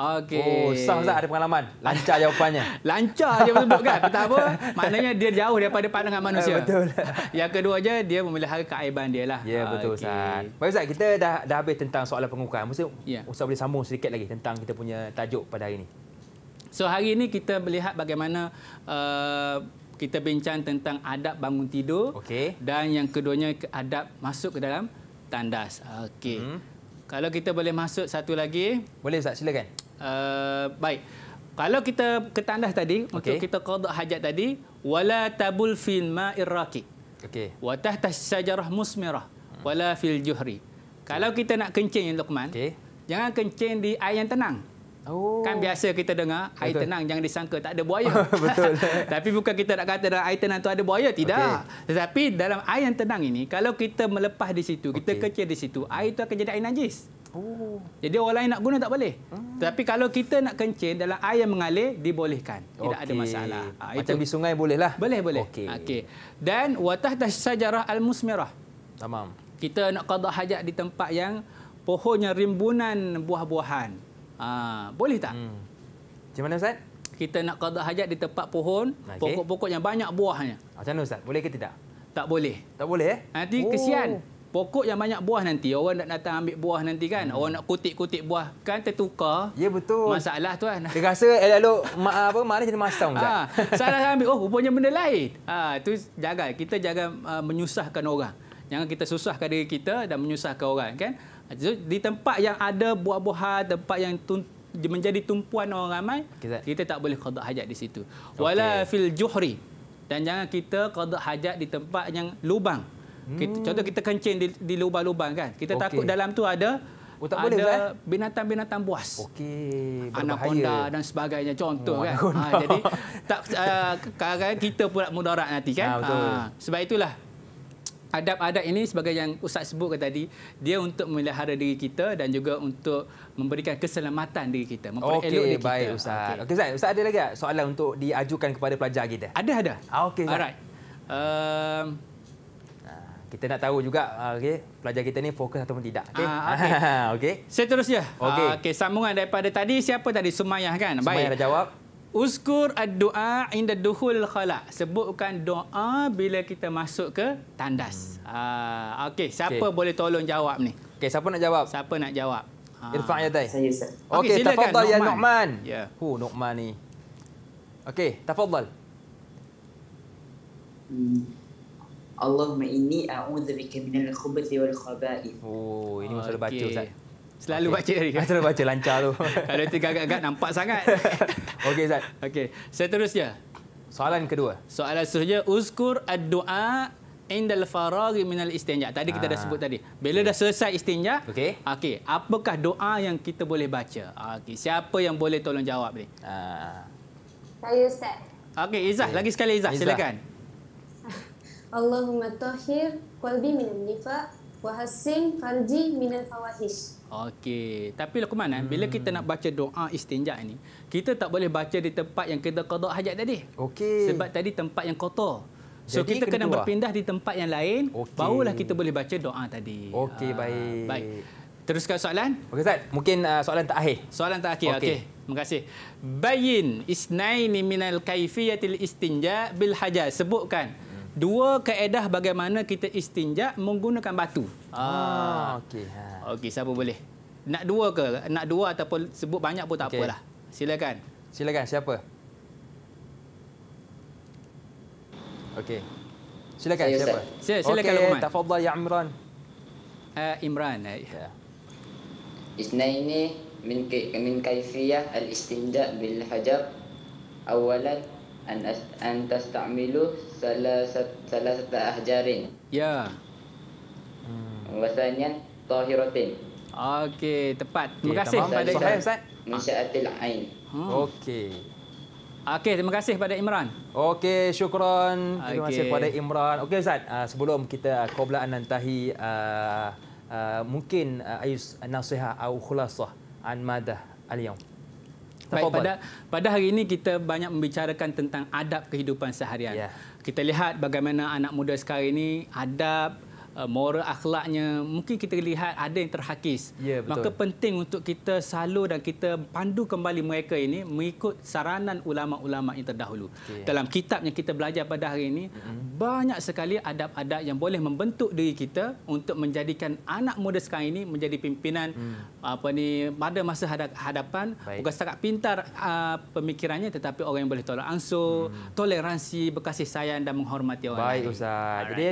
Okey. Oh, sah Ustaz ada pengalaman. Lancar jawapannya. Lancar dia betul kan? Tak apa. Maknanya dia jauh daripada pandangan manusia. Eh, betul. Yang kedua je dia memelihara keaiban dia lah. Ya, betul Okey. Ustaz. Baik Ustaz, kita dah dah habis tentang soalan pengukuran. Mesti Ya. Ustaz boleh sambung sedikit lagi tentang kita punya tajuk pada hari ini. So hari ini kita melihat bagaimana uh, kita bincang tentang adab bangun tidur Okey. dan yang keduanya ke- adab masuk ke dalam tandas. Okey. Hmm. Kalau kita boleh masuk satu lagi, Boleh Ustaz, silakan. Uh, baik. Kalau kita ke tandas tadi okay. untuk kita qada hajat tadi, wala tabul fil ma'ir raqi. Okey. wa tahta syajarah musmirah wala fil juhri. Kalau kita nak kencing Luqman, Okey. jangan kencing di air yang tenang. Oh. Kan biasa kita dengar air Betul. tenang jangan disangka tak ada buaya. Betul. Tapi bukan kita nak kata dalam air tenang tu ada buaya, tidak. Okey. Tetapi dalam air yang tenang ini kalau kita melepas di situ, kita Okey. kecil di situ, air itu akan jadi air najis. Oh. Jadi orang lain nak guna tak boleh. Hmm. Tapi kalau kita nak kencing dalam air yang mengalir dibolehkan. Tidak ada Okey. masalah. Ha, Macam di sungai boleh lah. boleh boleh. Okey. Okey. Dan watah sajarah al-musmirah. Tamam. Kita nak qada hajat di tempat yang pohonnya rimbunan buah-buahan. Ha, boleh tak? Hmm. Macam mana Ustaz? Kita nak qada hajat di tempat pohon, Okey. pokok-pokok yang banyak buahnya. Macam mana Ustaz? Boleh ke tidak? Tak boleh. Tak boleh eh? Nanti oh. kesian. Pokok yang banyak buah nanti, orang nak datang ambil buah nanti kan. Hmm. Orang nak kutip-kutip buah. Kan tertukar. Ya betul. Masalah tuan. Dia rasa elok mak apa mak ni jadi masam. Ha, salah ambil. Oh, rupanya benda lain. Ha, tu jaga. Kita jaga uh, menyusahkan orang. Jangan kita susahkan diri kita dan menyusahkan orang kan. So, di tempat yang ada buah-buahan, tempat yang tun, menjadi tumpuan orang ramai, Zat. kita tak boleh qada hajat di situ. Wala fil juhri. Dan jangan kita qada hajat di tempat yang lubang. Kita, contoh kita kencing di, di lubang-lubang kan. Kita Okey. takut dalam tu ada Oh, tak boleh, ada binatang-binatang buas Okey, anaconda dan sebagainya contoh Oh, kan. anaconda. Ha, jadi tak uh, kita pula mudarat nanti kan. Ha, betul. sebab itulah adab-adab ini sebagai yang Ustaz sebutkan tadi dia untuk memelihara diri kita dan juga untuk memberikan keselamatan diri kita, memperelok Okey, diri kita. baik Ustaz. Okey. Okey Ustaz, Ustaz ada lagi tak soalan untuk diajukan kepada pelajar kita? Ada ada. Ah, okey. Alright. Um, Ah, Kita nak tahu juga ah, okey, pelajar kita ni fokus ataupun tidak. Okey. Ah, okey. okey. seterusnya. Okey. Ah, Okey, sambungan daripada tadi siapa tadi Sumayah kan? Semua dah jawab. Uzkur ad-du'a inda duhul khala. Sebutkan doa bila kita masuk ke tandas. Ah, okey, siapa Hmm. Okey. boleh tolong jawab ni? Okey, siapa nak jawab? Siapa nak jawab? Irfa' yadai. Saya Ustaz. Okey, tafadhal ya Nu'man. Ya. Hu, Nu'man ni. Okey, tafadhal. Hmm. Allahumma inni a'udzubika minal khubuthi wal khaba'ith. Oh, ini masa baca. Ustaz. Selalu Okey. baca hari. Ah, Selalu baca lancar tu. Kalau tergagak-gagak nampak sangat. Okey Ustaz. Okey, seterusnya. Soalan kedua. Soalan seterusnya uzkur ad-du'a indal faraghi minal istinja. Tadi kita dah Ah. sebut tadi. Bila dah selesai istinja, Okey. Okey, apakah doa yang kita boleh baca? Okey, siapa yang boleh tolong jawab ni? Ah. Saya Ustaz. Okey, Izzah, Okey. lagi sekali Izzah, Izzah. silakan. Allahumma tahhir qalbi minal nifaq wa hassin farji minal fawahish. Okey, tapi Luqman hmm. bila kita nak baca doa istinja ni, kita tak boleh baca di tempat yang kita qada hajat tadi. Okey. Sebab tadi tempat yang kotor. So Jadi kita kena keluar. berpindah di tempat yang lain, Okey. barulah kita boleh baca doa tadi. Okey, Ah, baik. Baik. Teruskan soalan. Okey Ustaz, mungkin uh, soalan terakhir. Soalan terakhir. Okey. Okay. Terima kasih. Bayin isnaini minal kaifiyatil istinja bil hajar. Sebutkan dua kaedah bagaimana kita istinja menggunakan batu. Ah, okey. Ha. Okey, siapa boleh? Nak dua ke? Nak dua ataupun sebut banyak pun tak Okey. apalah. Silakan. Silakan siapa? Okey. Silakan Saya, siapa? Ustaz. Sila- silakan, Okey, Luqman. tafadhal ya Imran. Uh, Imran. Uh, Ya. Isnaini min kai- min kaifiyah al-istinja bil hajar. Awalan an an tasta'milu salasat salasata ahjarin. Ya. Wa thaniyan tahiratin Okey, tepat. Terima Okey, kasih Imran. Ustaz? min sya'atil ain. Hmm. Okey. Okey, terima kasih kepada Imran. Okey, syukran. Terima kasih kepada Imran. Okey Ustaz, uh, sebelum kita qabla an nantahi uh, uh, mungkin uh, ayus nasihat atau khulasah an madah al-yawm. Baik, pada pada hari ini kita banyak membicarakan tentang adab kehidupan seharian. Ya. Kita lihat bagaimana anak muda sekarang ini adab uh, moral akhlaknya mungkin kita lihat ada yang terhakis. Ya, betul. Maka penting untuk kita salur dan kita pandu kembali mereka ini mengikut saranan ulama-ulama yang terdahulu. Okey. Dalam kitab yang kita belajar pada hari ini mm-hmm. banyak sekali adab-adab yang boleh membentuk diri kita untuk menjadikan anak muda sekarang ini menjadi pimpinan mm. apa ni pada masa hadap, hadapan Baik. bukan setakat pintar uh, pemikirannya tetapi orang yang boleh tolak ansur, hmm. toleransi, berkasih sayang dan menghormati orang Baik lain. Ustaz. Jadi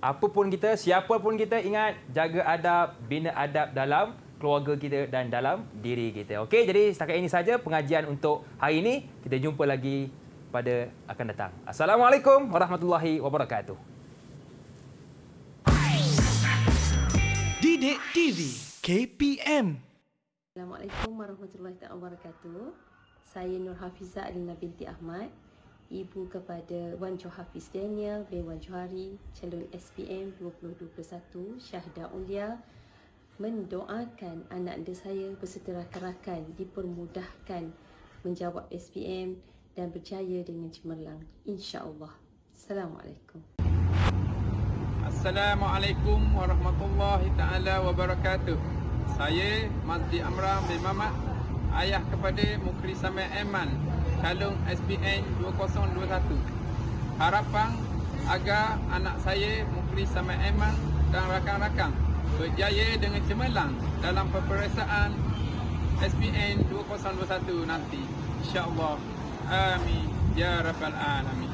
apa pun kita, siapa pun kita ingat jaga adab, bina adab dalam keluarga kita dan dalam diri kita. Okey, jadi setakat ini saja pengajian untuk hari ini. Kita jumpa lagi pada akan datang. Assalamualaikum warahmatullahi wabarakatuh. Didik TV KPM Assalamualaikum warahmatullahi wabarakatuh. Saya Nur Hafiza Alina binti Ahmad, ibu kepada Wan Jo Hafiz Daniel bin Wan Johari, calon SPM 2021 Syahda Ulia mendoakan anak anda saya beserta rakan-rakan dipermudahkan menjawab SPM dan berjaya dengan cemerlang insya-Allah. Assalamualaikum. Assalamualaikum warahmatullahi taala wabarakatuh. Saya Mazdi Amram bin Mamat, ayah kepada Mukri Samir Eman, calon SPN 2021. Harapan agar anak saya Mukri Samir Eman dan rakan-rakan berjaya dengan cemerlang dalam peperiksaan SPN 2021 nanti. InsyaAllah. Amin. Ya Rabbal Alamin.